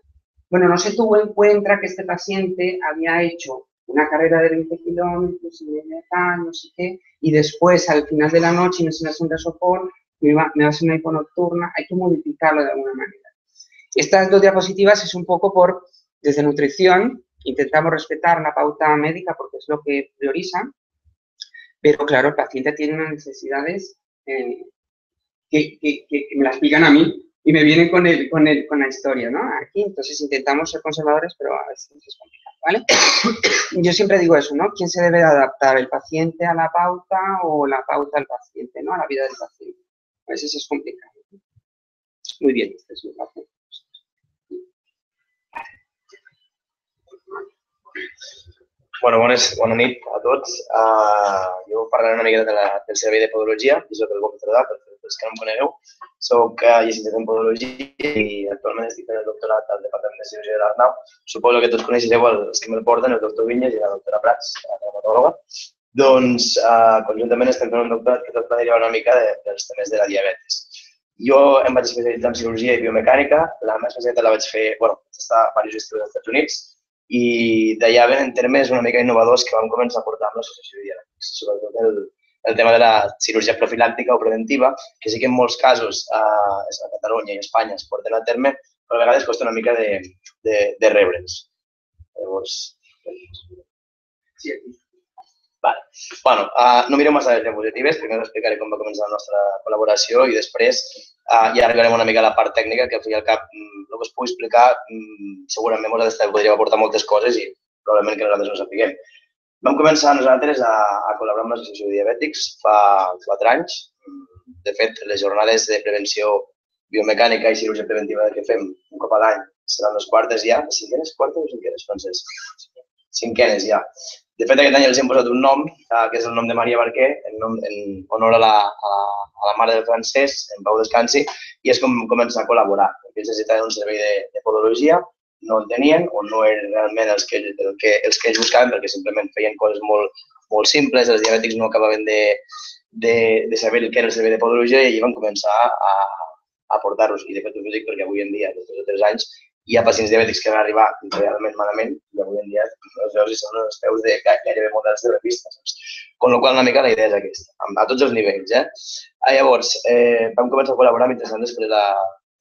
Bueno, no se tuvo en cuenta que este paciente había hecho una carrera de 20 kilómetros y de tal, no sé qué, y después al final de la noche me hace un sopor, me va, me hacer una hipo nocturna, hay que modificarlo de alguna manera. Estas dos diapositivas es un poco por, desde nutrición, intentamos respetar la pauta médica porque es lo que prioriza, pero claro, el paciente tiene unas necesidades eh, que, que, que, me las explican a mí y me vienen con, el, con, el, con la historia, ¿no? Aquí, entonces intentamos ser conservadores, pero a veces es complicado, ¿vale? Yo siempre digo eso, ¿no? ¿Quién se debe adaptar, el paciente a la pauta o la pauta al paciente, ¿no? A la vida del paciente. A veces es complicado. Muy bien, este es mi paciente. Bueno, bones, bona nit a tots. Uh, jo parlaré una mica de la, del servei de podologia, és el que el per els que no em conegueu. Soc uh, llicències en podologia i actualment estic fent el doctorat al Departament de Cirurgia de l'Arnau. Suposo que tots coneixeu els que me'l porten, el doctor Vinyes i la doctora Prats, la dermatòloga. Doncs uh, conjuntament estem fent un doctorat que tot va derivar una mica de, dels temes de la diabetes. Jo em vaig especialitzar en cirurgia i biomecànica, la meva especialitat la vaig fer, bueno, vaig estar diversos estudis als Estats Units, i d'allà venen termes una mica innovadors que vam començar a portar amb l'associació de dialèctics, sobretot el, el tema de la cirurgia profilàctica o preventiva, que sí que en molts casos eh, a Catalunya i a Espanya es porten a terme, però a vegades costa una mica de, de, de rebre'ns. Llavors, sí. Vale. Bueno, uh, no mireu massa les diapositives, primer us explicaré com va començar la nostra col·laboració i després uh, ja arribarem una mica a la part tècnica, que al fi cap mm, el que us puc explicar mm, segurament us podria aportar moltes coses i probablement que nosaltres no sapiguem. Vam començar nosaltres a, a col·laborar amb l'Associació de Diabètics fa quatre anys. De fet, les jornades de prevenció biomecànica i cirurgia preventiva que fem un cop a l'any seran les quartes ja. Cinquenes? Quartes o cinquenes, Francesc? Cinquenes ja. De fet, aquest any els hem posat un nom, eh, que és el nom de Maria Barquer, en, nom, en honor a la, a, a la mare del francès, en Pau Descansi, i és com començar a col·laborar. Ells necessitaven un servei de, de podologia, no en tenien o no eren realment els que, el que, els que ells buscaven perquè simplement feien coses molt, molt simples, els diabètics no acabaven de, de, de saber què era el servei de podologia i van començar a, a portar-los. I de fet ho dic perquè avui en dia, després de tres anys, hi ha pacients diabètics que van arribar realment malament i avui en dia els veus són els peus de gairebé models de revista. Saps? Con la qual una mica la idea és aquesta, a tots els nivells. Eh? Ah, llavors, eh, vam començar a col·laborar mitjançant després la,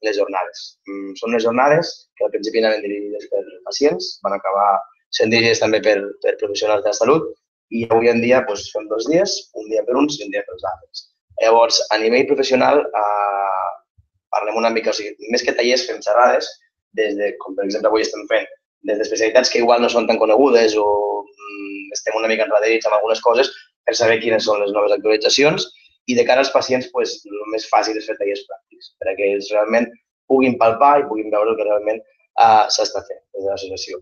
les jornades. Mm, són unes jornades que al principi anaven dirigides per pacients, van acabar sent dirigides també per, per professionals de salut i avui en dia doncs, fem dos dies, un dia per uns i un dia per els altres. Llavors, a nivell professional, eh, parlem una mica, o sigui, més que tallers fem xerrades, des de, com per exemple avui estem fent, des d'especialitats que igual no són tan conegudes o mm, estem una mica enraderits amb algunes coses per saber quines són les noves actualitzacions i de cara als pacients, pues, el més fàcil és fer tallers pràctics, perquè ells realment puguin palpar i puguin veure el que realment uh, s'està fent des de l'associació.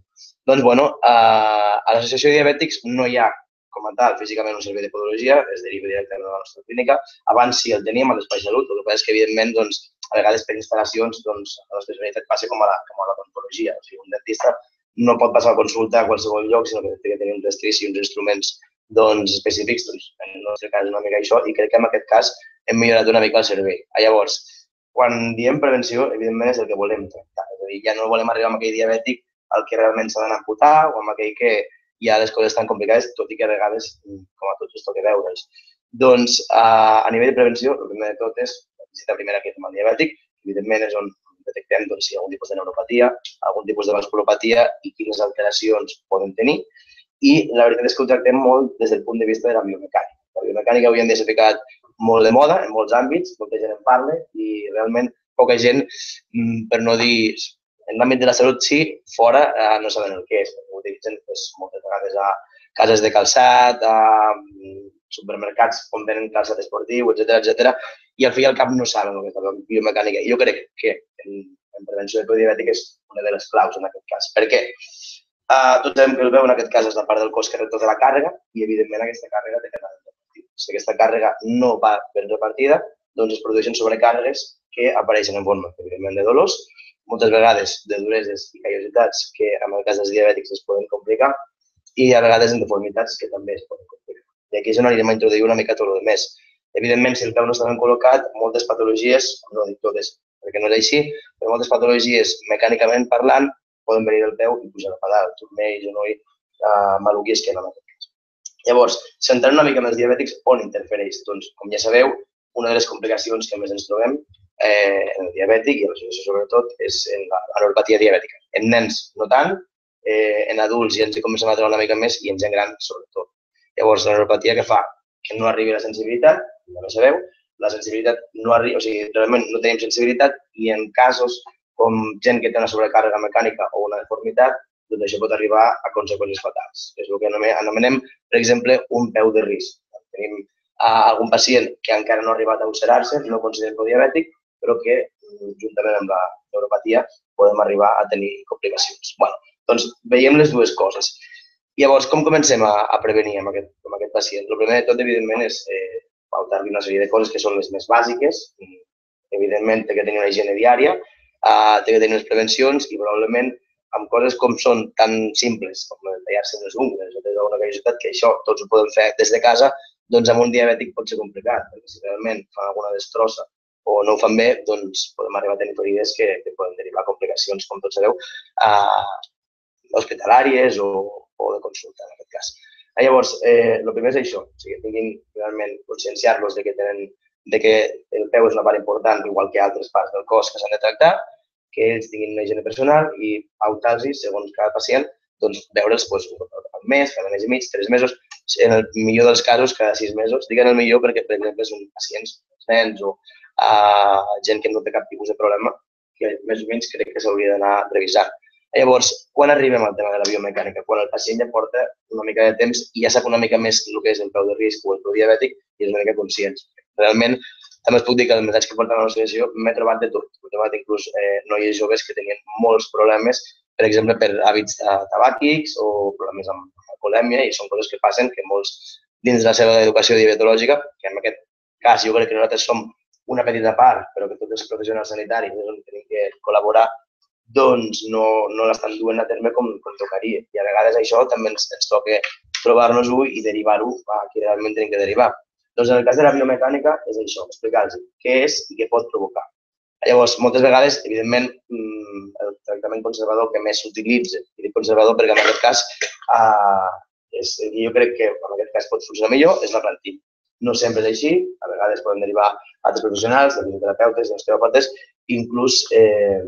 Doncs, bueno, uh, a l'associació de diabètics no hi ha com a tal, físicament un servei de podologia, es deriva directament de la nostra clínica. Abans sí el teníem a l'Espai Salut, el que passa és que, evidentment, doncs, a vegades per instal·lacions, doncs, a l'especialitat passa com a la, com a la odontologia. O sigui, un dentista no pot passar la consulta a qualsevol lloc, sinó que té que tenir uns estris i uns instruments doncs, específics. Doncs, en el nostre cas una mica això i crec que en aquest cas hem millorat una mica el servei. Ah, llavors, quan diem prevenció, evidentment és el que volem tractar. És a dir, ja no volem arribar amb aquell diabètic al que realment s'ha d'anar a amputar o amb aquell que ha les coses tan complicades, tot i que a vegades, com a tots, es toca veure's. Doncs, a, a nivell de prevenció, el primer de tot és visita primera que és el diabètic, evidentment és on detectem doncs, si hi ha algun tipus de neuropatia, algun tipus de vasculopatia i quines alteracions poden tenir. I la veritat és que ho tractem molt des del punt de vista de la biomecànica. La biomecànica avui en dia s'ha ficat molt de moda en molts àmbits, molta gent en parla i realment poca gent, mm, per no dir en l'àmbit de la salut sí, fora eh, no saben el que és. Ho utilitzen pues, moltes vegades a cases de calçat, a mm, supermercats on venen calçat esportiu, etc etc. i al fi i al cap no saben el que és la biomecànica. I jo crec que en, en prevenció de diabètic és una de les claus en aquest cas. Per què? Uh, tots el veu en aquest cas és la part del cos que retorna la càrrega i evidentment aquesta càrrega té que anar repartida. Si aquesta càrrega no va ben repartida, doncs es produeixen sobrecàrregues que apareixen en forma, evidentment, de dolors, moltes vegades de dureses i callositats que en el cas dels diabètics es poden complicar i a vegades en deformitats que també es poden complicar. I aquí és on anirem a introduir una mica tot el més. Evidentment, si el peu no està ben col·locat, moltes patologies, no dic totes, perquè no és així, però moltes patologies, mecànicament parlant, poden venir del peu i pujar a pedal, turmell, genoll, uh, maluc i esquena, en aquest cas. Llavors, centrant una mica en els diabètics, on interfereix? Doncs, com ja sabeu, una de les complicacions que més ens trobem eh, en el diabètic i en la sobretot és en la, neuropatia diabètica. En nens no tant, eh, en adults ja ens hi comencem a trobar una mica més i en gent gran sobretot. Llavors, la neuropatia que fa que no arribi la sensibilitat, ja ho sabeu, la sensibilitat no arriba, o sigui, realment no tenim sensibilitat i en casos com gent que té una sobrecàrrega mecànica o una deformitat, doncs això pot arribar a conseqüències fatals. És el que anomenem, per exemple, un peu de risc. Tenim a algun pacient que encara no ha arribat a ulcerar-se, no considera diabètic, però que juntament amb la neuropatia podem arribar a tenir complicacions. bueno, doncs veiem les dues coses. Llavors, com comencem a, a prevenir amb aquest, amb aquest pacient? El primer de tot, evidentment, és eh, faltar-li una sèrie de coses que són les més bàsiques. Evidentment, té que tenir una higiene diària, eh, té que tenir unes prevencions i probablement amb coses com són tan simples com tallar-se les ungles o tenir una curiositat que això tots ho podem fer des de casa, doncs amb un diabètic pot ser complicat, perquè si realment fan alguna destrossa o no ho fan bé, doncs podem arribar a tenir ferides que, que poden derivar complicacions, com tots sabeu, a, hospitalàries o, o de consulta, en aquest cas. Llavors, eh, primer és això, o sigui, tinguin realment conscienciar-los de que tenen de que el peu és una part important, igual que altres parts del cos que s'han de tractar, que ells tinguin una higiene personal i autals segons cada pacient, doncs veure'ls doncs, un mes, cada mes i mig, tres mesos, en el millor dels casos cada sis mesos. Dic en el millor perquè, per exemple, són pacients, nens o uh, gent que no té cap tipus de problema, que més o menys crec que s'hauria d'anar revisant. Llavors, quan arribem al tema de la biomecànica? Quan el pacient ja porta una mica de temps i ja sap una mica més el que és el peu de risc o el peu diabètic i és una mica conscient. Realment, també puc dir que el missatge que porta a l'associació m'he trobat de tot. He trobat inclús eh, noies joves que tenien molts problemes, per exemple, per hàbits tabàquics o problemes amb colèmia i són coses que passen que molts dins de la seva educació diabetològica, que en aquest cas jo crec que nosaltres som una petita part, però que tots els professionals sanitaris és on tenim que col·laborar, doncs no, no l'estan duent a terme com, com tocaria. I a vegades això també ens, ens toca trobar-nos-ho i derivar-ho a qui realment tenim que derivar. Doncs en el cas de la biomecànica és això, explicar-los què és i què pot provocar. Llavors, moltes vegades, evidentment, mm, el tractament conservador que més s'utilitza, i dic conservador perquè en aquest cas eh, és, jo crec que en aquest cas pot funcionar millor, és la plantilla. No sempre és així, a vegades poden derivar altres professionals, de fisioterapeutes, de osteòpates, inclús eh,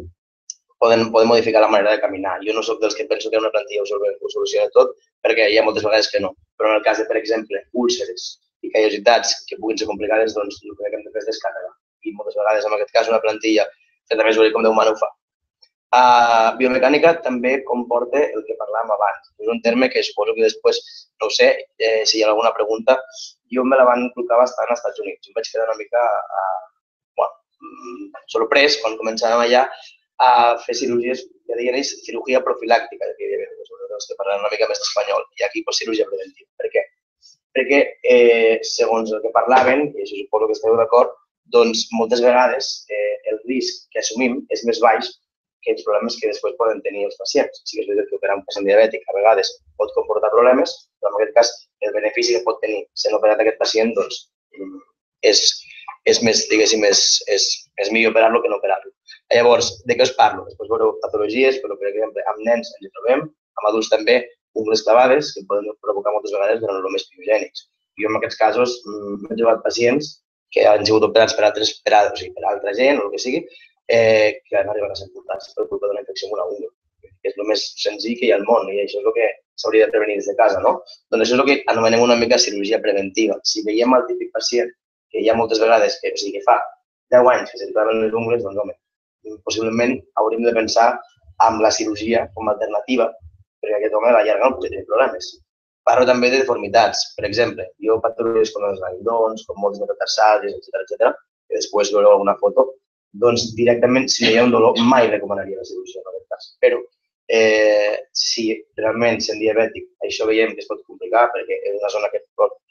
poden, poden modificar la manera de caminar. Jo no sóc dels que penso que una plantilla ho soluciona tot, perquè hi ha moltes vegades que no. Però en el cas de, per exemple, úlceres i callositats que puguin ser complicades, doncs el que hem de fer és descàrrega. I moltes vegades, en aquest cas, una plantilla feta més com Déu mana ho fa. Uh, biomecànica també comporta el que parlàvem abans. És un terme que suposo que després, no ho sé, eh, si hi ha alguna pregunta, jo me la van col·locar bastant als Estats Units. Em vaig quedar una mica uh, bueno, mm, sorprès quan començàvem allà a fer cirurgies, ja deien ells, cirurgia profilàctica, que nosaltres que parlem una mica més espanyol, i aquí pues, cirurgia preventiva. Per què? Perquè, eh, segons el que parlaven, i això suposo que esteu d'acord, doncs moltes vegades eh, el risc que assumim és més baix que els problemes que després poden tenir els pacients. Sí que és veritat que operar un pacient diabètic a vegades pot comportar problemes, però en aquest cas el benefici que pot tenir sent operat aquest pacient doncs, mm, és, és més, diguéssim, és, és, és millor operar-lo que no operar-lo. Llavors, de què us parlo? Després veureu patologies, però per exemple, amb nens ens hi trobem, amb adults també, ungles clavades, que poden provocar moltes vegades granulomes piogènics. Jo en aquests casos mm, m'he trobat pacients que han sigut operats per altres, per, o sigui, per altra gent o el que sigui, eh, que han arribat a ser portats per culpa d'una infecció amb una ungla. És el més senzill que hi ha al món i això és el que s'hauria de prevenir des de casa, no? Doncs això és el que anomenem una mica cirurgia preventiva. Si veiem el típic pacient que hi ha moltes vegades, que, o sigui, que fa 10 anys que se claven les ungles, doncs home, possiblement hauríem de pensar amb la cirurgia com a alternativa, perquè aquest home a la llarga no pot tenir problemes. Parlo també de deformitats. Per exemple, jo patologies com els raïdons, com molts metatarsals, etc etc, que després veureu alguna foto, doncs directament, si no hi ha un dolor, mai recomanaria la cirurgia en aquest cas. Però eh, si realment sent diabètic això veiem que es pot complicar perquè és una zona que,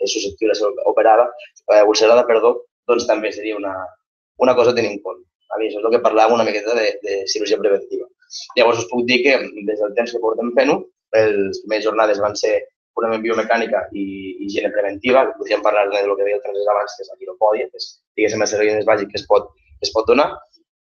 és susceptible a ser operada, eh, ulcerada, perdó, doncs també seria una, una cosa a tenir en compte. A mi això és el que parlàvem una miqueta de, de cirurgia preventiva. Llavors us puc dir que des del temps que portem fent-ho, les primeres jornades van ser purament biomecànica i higiene preventiva, que podríem parlar del que deia el Francesc abans, que és la quiropòdia, que és, diguéssim, el servei més bàsic que es pot, que es pot donar.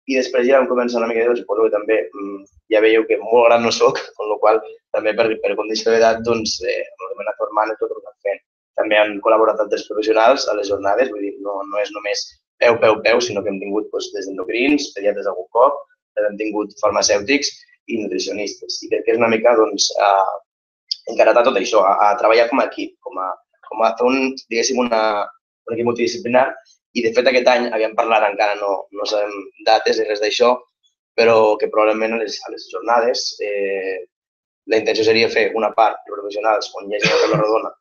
I després ja vam començar una mica, suposo que també mm, ja veieu que molt gran no sóc, amb la qual també per, per condició d'edat, doncs, eh, m'he anat formant tot el que fent. També han col·laborat altres professionals a les jornades, vull dir, no, no és només peu, peu, peu, sinó que hem tingut doncs, des d'endocrins, pediatres algun cop, hem tingut farmacèutics i nutricionistes. I crec que és una mica, doncs, a, encarat a tot això, a, a treballar com a equip, com a, com a fer un, diguéssim, una, un equip multidisciplinar i de fet aquest any havíem parlat, encara no, no sabem dates ni res d'això, però que probablement a les, a les jornades eh, la intenció seria fer una part de professionals on hi hagi una taula rodona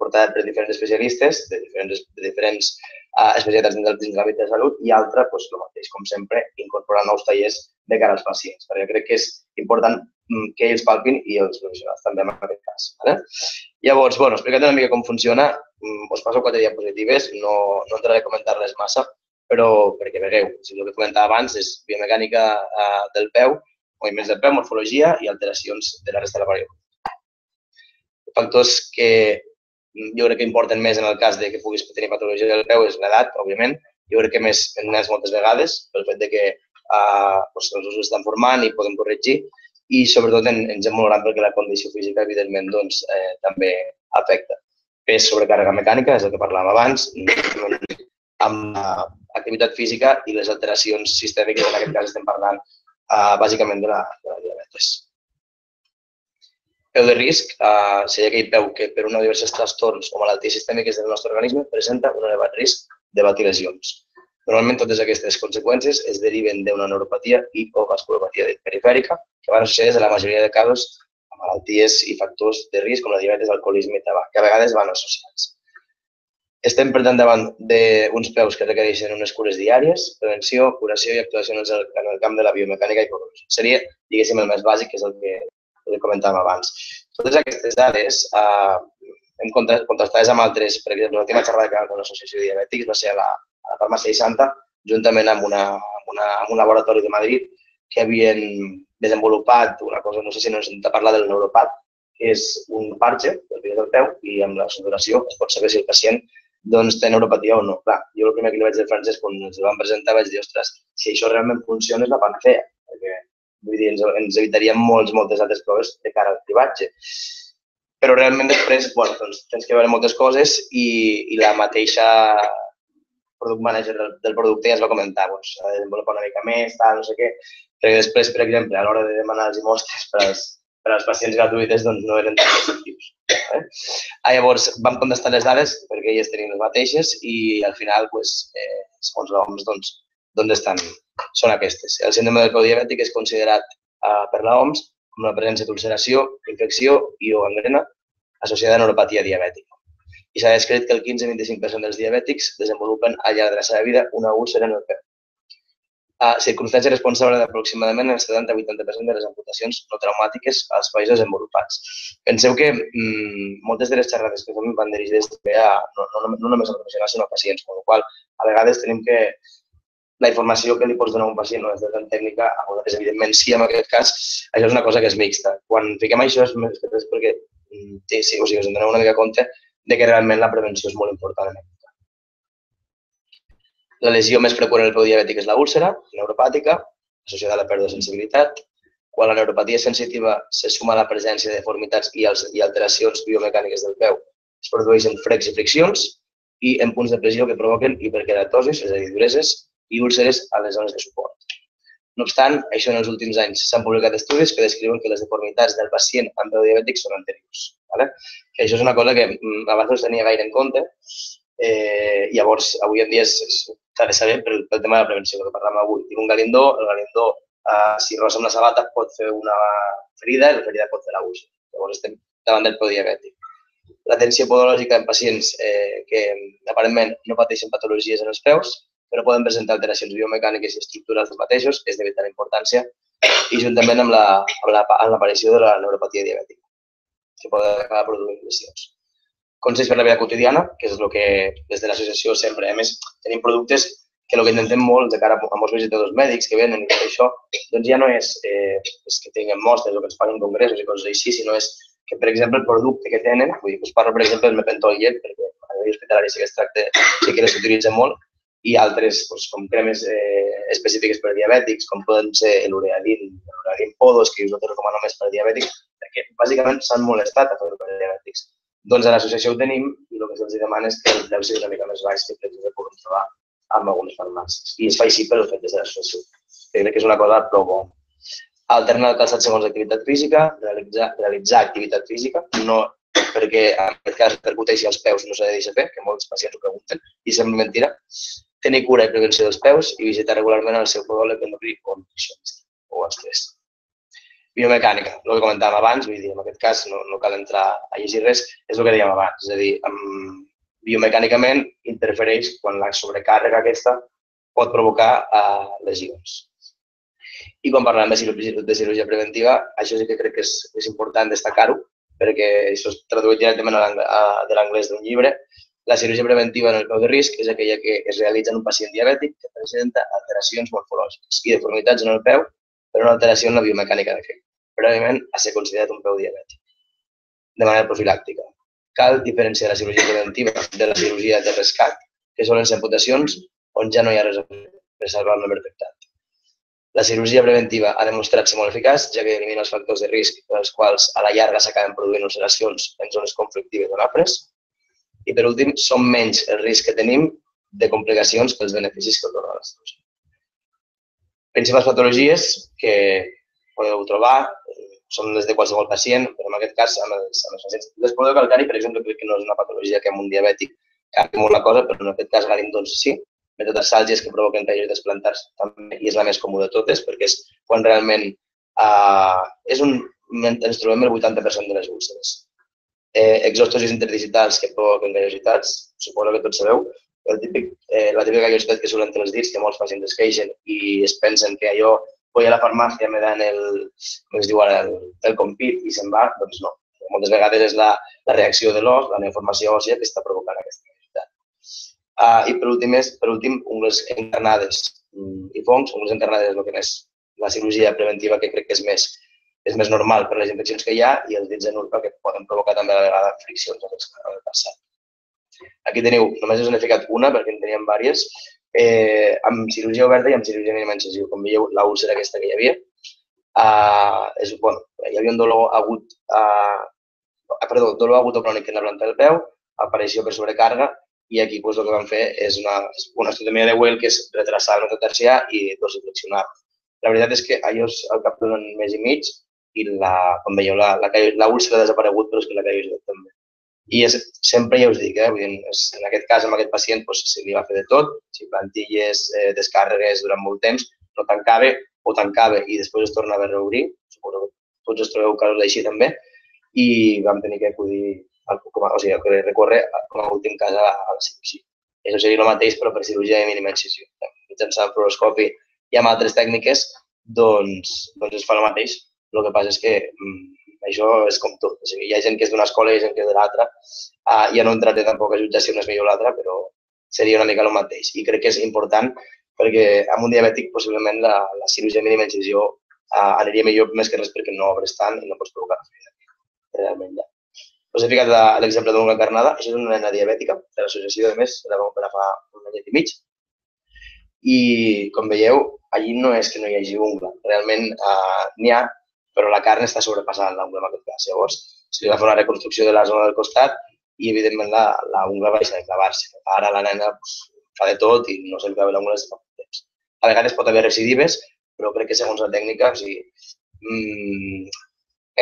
portada per diferents especialistes de diferents, de diferents uh, especialitats dins, dins l'àmbit de salut i altra, doncs, el mateix, com sempre, incorporar nous tallers de cara als pacients, perquè crec que és important mm, que ells palpin i els professionals també en aquest cas. Vale? Llavors, bueno, explicat una mica com funciona, mm, us passo quatre diapositives, no, no entraré a comentar-les massa, però perquè vegueu, si el que comentava abans és biomecànica uh, del peu, moviments del peu, morfologia i alteracions de la resta de la variable. Factors que jo crec que importen més en el cas de que puguis tenir patologia del peu és l'edat, òbviament. Jo crec que més en nens moltes vegades, pel fet de que uh, doncs, els ossos estan formant i podem corregir. i sobretot en, en gent molt gran perquè la condició física, evidentment, doncs, eh, també afecta. Pes sobrecàrrega mecànica, és el que parlàvem abans, amb l'activitat física i les alteracions sistèmiques, en aquest cas estem parlant eh, bàsicament de la, de la diabetes. De risc eh, seria aquell peu que per una diversos trastorns o malalties sistèmiques del nostre organisme presenta un elevat risc de patir lesions. Normalment totes aquestes conseqüències es deriven d'una neuropatia i o vasculopatia perifèrica que van associades a la majoria de casos a malalties i factors de risc com la diabetes, alcoholisme i tabac, que a vegades van associats. Estem, per tant, davant d'uns peus que requereixen unes cures diàries, prevenció, curació i actuacions en el camp de la biomecànica i ecologia. Seria, diguéssim, el més bàsic, que és el que, que comentàvem abans. Totes aquestes dades eh, hem contrastades amb altres, per exemple, l'última xerrada que l'Associació de Diabètics va ser a la, a la farmàcia Santa, juntament amb, una, amb, una, amb un laboratori de Madrid que havien desenvolupat una cosa, no sé si no ens de parlar del neuropat, que és un parche del dia del peu i amb la sudoració es pot saber si el pacient doncs té neuropatia o no. Clar, jo el primer que li vaig dir al Francesc quan ens el van presentar vaig dir, ostres, si això realment funciona és la panacea, perquè vull dir, ens, ens evitaríem molts, moltes altres coses de cara al cribatge. Però realment després, bueno, doncs tens que veure moltes coses i, i la mateixa product manager del, del producte ja es va comentar, doncs, de desenvolupar una mica més, tal, no sé què, perquè després, per exemple, a l'hora de demanar els mostres per als, per als pacients gratuïtes doncs, no eren tan efectius. Eh? Ah, llavors, vam contestar les dades perquè elles tenien les mateixes i al final, pues, eh, segons l'OMS, doncs, d'on estan? Són aquestes. El síndrome del peu diabètic és considerat eh, per l'OMS com una presència d'ulceració, infecció i o gangrena associada a neuropatia diabètica. I s'ha descrit que el 15-25% dels diabètics desenvolupen al llarg de la seva vida una úlcera en el peu a circumstància responsable d'aproximadament el 70-80% de les amputacions no traumàtiques als països desenvolupats. Penseu que mmm, moltes de les xerrades que fem van dirigides també a, no, no, no només a professionals, sinó a pacients, amb la qual a vegades tenim que la informació que li pots donar a un pacient no és de tan tècnica, a vegades, evidentment, sí, en aquest cas, això és una cosa que és mixta. Quan fiquem això és més que res perquè mm, sí, sí, o sigui, us en doneu una mica compte de que realment la prevenció és molt important en aquest la lesió més freqüent en el peu diabètic és la úlcera neuropàtica, associada a la pèrdua de sensibilitat. Quan la neuropatia sensitiva se suma a la presència de deformitats i, els, i alteracions biomecàniques del peu, es produeixen frecs i friccions i en punts de pressió que provoquen hiperkeratosis, és a dir, dureses, i úlceres a les zones de suport. No obstant, això en els últims anys s'han publicat estudis que descriuen que les deformitats del pacient amb peu diabètic són anteriors. ¿vale? Que això és una cosa que mm, abans no es tenia gaire en compte. Eh, llavors, avui en dia s'ha de saber pel, pel tema de la prevenció, que parlàvem avui. Tinc un galindó, el galindó, eh, si rosa amb la sabata, pot fer una ferida i la ferida pot fer la úlcera. Llavors estem davant del peu diabètic. L'atenció podològica en pacients eh, que aparentment no pateixen patologies en els peus, però poden presentar alteracions biomecàniques i estructurals dels mateixos, és de vital importància, i juntament amb l'aparició la, amb de la neuropatia diabètica, que poden acabar produint lesions. Consells per la vida quotidiana, que és el que des de l'associació sempre, a més, tenim productes que el que intentem molt de cara a molts visitadors mèdics que venen i tot això, doncs ja no és, eh, és que tinguem mostres o que ens paguen congressos i coses així, sinó és que, per exemple, el producte que tenen, vull dir, us parlo, per exemple, del mepentol llet, perquè a nivell hospitalari sí que es tracta, sí que s'utilitza molt, i altres, doncs, com cremes eh, específiques per diabètics, com poden ser l'ureadin, l'ureadin podos, que ho recomano més per diabètics, perquè bàsicament s'han molestat a fer-ho per diabètics. Doncs a l'associació ho tenim i el que se'ls demana és que el preu sigui una mica més baix que el que puguem trobar amb algunes farmàcies. I es fa així per fet de ser l'associació. Crec que és una cosa prou bona. Alternar el calçat segons l'activitat física, realitzar, realitzar activitat física, no perquè en aquest cas repercuteixi als peus no s'ha de deixar fer, que molts pacients ho pregunten, i sembla mentira. Tenir cura i prevenció dels peus i visitar regularment el seu podòleg endocrí o nutricionista o estrès biomecànica, el que comentàvem abans, vull dir, en aquest cas no, no cal entrar a llegir res, és el que dèiem abans, és a dir, amb, biomecànicament interfereix quan la sobrecàrrega aquesta pot provocar uh, lesions. I quan parlem de cirurgia, de cirurgia preventiva, això sí que crec que és, és important destacar-ho, perquè això és traduït directament de l'anglès d'un llibre. La cirurgia preventiva en el peu de risc és aquella que es realitza en un pacient diabètic que presenta alteracions morfològiques i deformitats en el peu per una alteració en la biomecànica d'aquell prèviament a ser considerat un peu diabètic, de manera profilàctica. Cal diferenciar la cirurgia preventiva de la cirurgia de rescat, que són les amputacions on ja no hi ha res a salvar el membre afectat. La cirurgia preventiva ha demostrat ser molt eficaç, ja que elimina els factors de risc dels quals a la llarga s'acaben produint ulceracions en zones conflictives o nafres. I per últim, són menys el risc que tenim de complicacions que els beneficis que dona la cirurgia. Principals patologies que podeu trobar són les de qualsevol pacient, però en aquest cas amb els, amb els pacients. L'esplodor calcari, per exemple, crec que no és una patologia que amb un diabètic canvi molt la cosa, però en aquest cas doncs sí metatarsalgies que provoquen tallos desplantars també, i és la més comú de totes, perquè és quan realment eh, és un, ens trobem el 80% de les úlceres. Eh, exostosis interdigitals que provoquen callositats, suposo que tots sabeu, el típic, eh, la típica callositat que surt entre els dits, que molts pacients es queixen i es pensen que allò voy a la farmàcia, me dan el, com es diu ara, el, el compit i se'n va, doncs no. Moltes vegades és la, la reacció de l'os, la neoformació òssia que està provocant aquesta Uh, I per últim, és, per últim, ungles encarnades mm, i fongs, ungles encarnades és el que més la cirurgia preventiva que crec que és més, és més normal per les infeccions que hi ha i els dits en urpa que poden provocar també a la vegada friccions en el passat. Aquí teniu, només us n'he ficat una perquè en teníem diverses, eh, amb cirurgia oberta i amb cirurgia mínima incisió. Com veieu, la úlcera aquesta que hi havia, uh, és, bueno, hi havia un dolor agut, uh, perdó, dolor agut o crònic en la planta del peu, aparició per sobrecàrrega i aquí doncs, el que vam fer és una, una estotomia de Weil, que és retrasar el metatarsià i dorsiflexionar. La veritat és que allò al cap d'un mes i mig i la, com veieu, la, la, la úlcera ha desaparegut, però és que la caiosa també. I és, sempre ja us dic, eh, dir, és, en aquest cas, amb aquest pacient, doncs, se li va fer de tot, si plantilles, eh, descàrregues durant molt temps, no tancava o tancava i després es tornava a reobrir, suposo que tots es trobeu casos d'així també, i vam tenir que acudir com a, o sigui, que recorre com a últim cas a, a la cirurgia. Això seria el mateix, però per cirurgia de mínima incisió. Mitjançant fluoroscopi i amb altres tècniques, doncs, doncs es fa el mateix. El que passa és que mm, això és com tot. O sigui, hi ha gent que és d'una escola i gent que és de l'altra. Uh, ja no entraré tampoc a jutjar si una és millor o l'altra, però seria una mica el mateix. I crec que és important perquè amb un diabètic possiblement la, la cirurgia mínima incisió uh, aniria millor més que res perquè no obres tant i no pots provocar. Realment ja. Us he ficat l'exemple d'una encarnada. Això és una nena diabètica de l'associació, de més, la vam operar fa un any i mig. I, com veieu, allí no és que no hi hagi ungla. Realment eh, n'hi ha, però la carn està sobrepassant l'ungla en aquest cas. Llavors, se li va fer una reconstrucció de la zona del costat i, evidentment, la, la ungla va deixar de clavar-se. Ara la nena pues, fa de tot i no se li clava l'ungla des de fa temps. A vegades pot haver recidives, però crec que segons la tècnica, o sigui, mmm,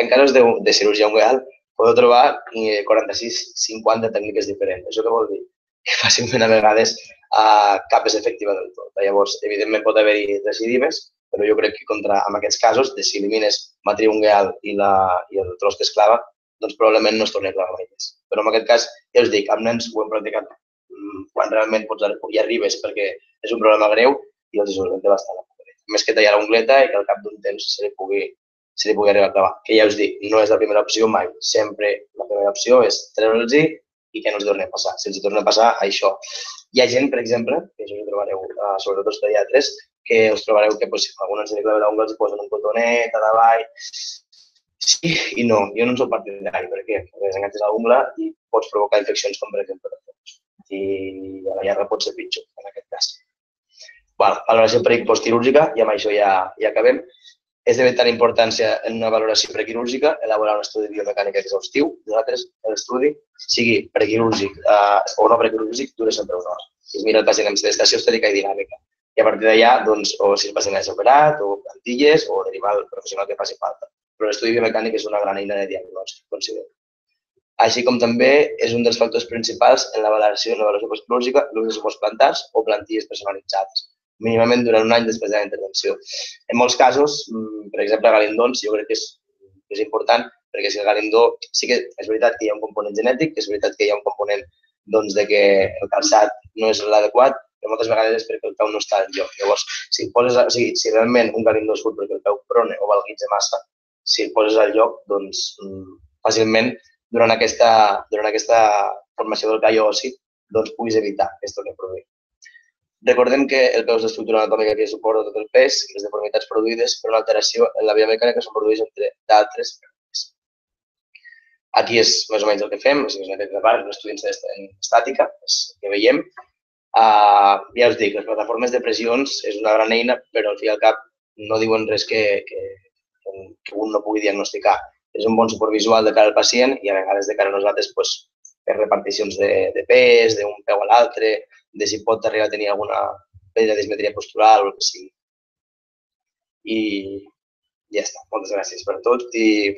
en casos de, de cirurgia ungueal, podeu trobar 46-50 tècniques diferents. Això què vol dir? Que fàcilment a vegades uh, cap és efectiva del tot. Llavors, evidentment pot haver-hi recidives, però jo crec que contra, en aquests casos, de si elimines matriu ungueal i, la, i el tros que es clava, doncs probablement no es torni a clavar mai més. Però en aquest cas, ja us dic, amb nens ho hem practicat mm, quan realment pots, hi arribes perquè és un problema greu i els solventa bastant. Més que tallar l'ungleta i que al cap d'un temps se li pugui se li pugui arribar a clavar. Que ja us dic, no és la primera opció mai. Sempre la primera opció és treure'ls i que no els torni a passar. Si els torna a passar, això. Hi ha gent, per exemple, que això ho trobareu, uh, sobretot els pediatres, que us trobareu que pues, algun ens li clava l'ungla els posen un cotonet a davall. Sí i no, jo no en soc partidari. Per què? Perquè desenganxes l'ungla i pots provocar infeccions com, per exemple, i a la llarga pot ser pitjor, en aquest cas. Bueno, valoració peric postquirúrgica, i amb això ja, ja acabem és de vital importància en una valoració prequirúrgica elaborar un estudi biomecànic exhaustiu. Nosaltres, l'estudi, sigui prequirúrgic eh, o no prequirúrgic, dura sempre una hora. Es mira el pacient amb sedestació estètica i dinàmica. I a partir d'allà, doncs, o si el pacient és operat, o plantilles, o derivar al professional que faci falta. Però l'estudi biomecànic és una gran eina de diagnòstic, considero. Així com també és un dels factors principals en la valoració, en la valoració postquirúrgica l'ús de suports plantars o plantilles personalitzades mínimament durant un any després de la intervenció. En molts casos, mm, per exemple, galindons, jo crec que és, és important, perquè si el galindó, sí que és veritat que hi ha un component genètic, és veritat que hi ha un component doncs, de que el calçat no és l'adequat, però moltes vegades és perquè el peu no està al lloc. Llavors, si, poses, o sigui, si realment un galindó és curt perquè el peu prone o valguitza massa, si el poses al lloc, doncs mm, fàcilment durant aquesta, durant aquesta formació del callo ossi, doncs puguis evitar que es torni a produir. Recordem que el peu és l'estructura anatòmica que suporta tot el pes i les deformitats produïdes per una alteració en la via mecànica són produïdes entre d'altres fenòmens. Aquí és més o menys el que fem, és una part, un estudi en estàtica, és el que veiem. Uh, ja us dic, les plataformes de pressions és una gran eina, però al fi i al cap no diuen res que, que, que un no pugui diagnosticar. És un bon suport visual de cara al pacient i a vegades de cara a nosaltres pues, per reparticions de, de pes, d'un peu a l'altre, de si pot arribar a tenir alguna petita dismetria postural o el que sigui. I ja està. Moltes gràcies per tot i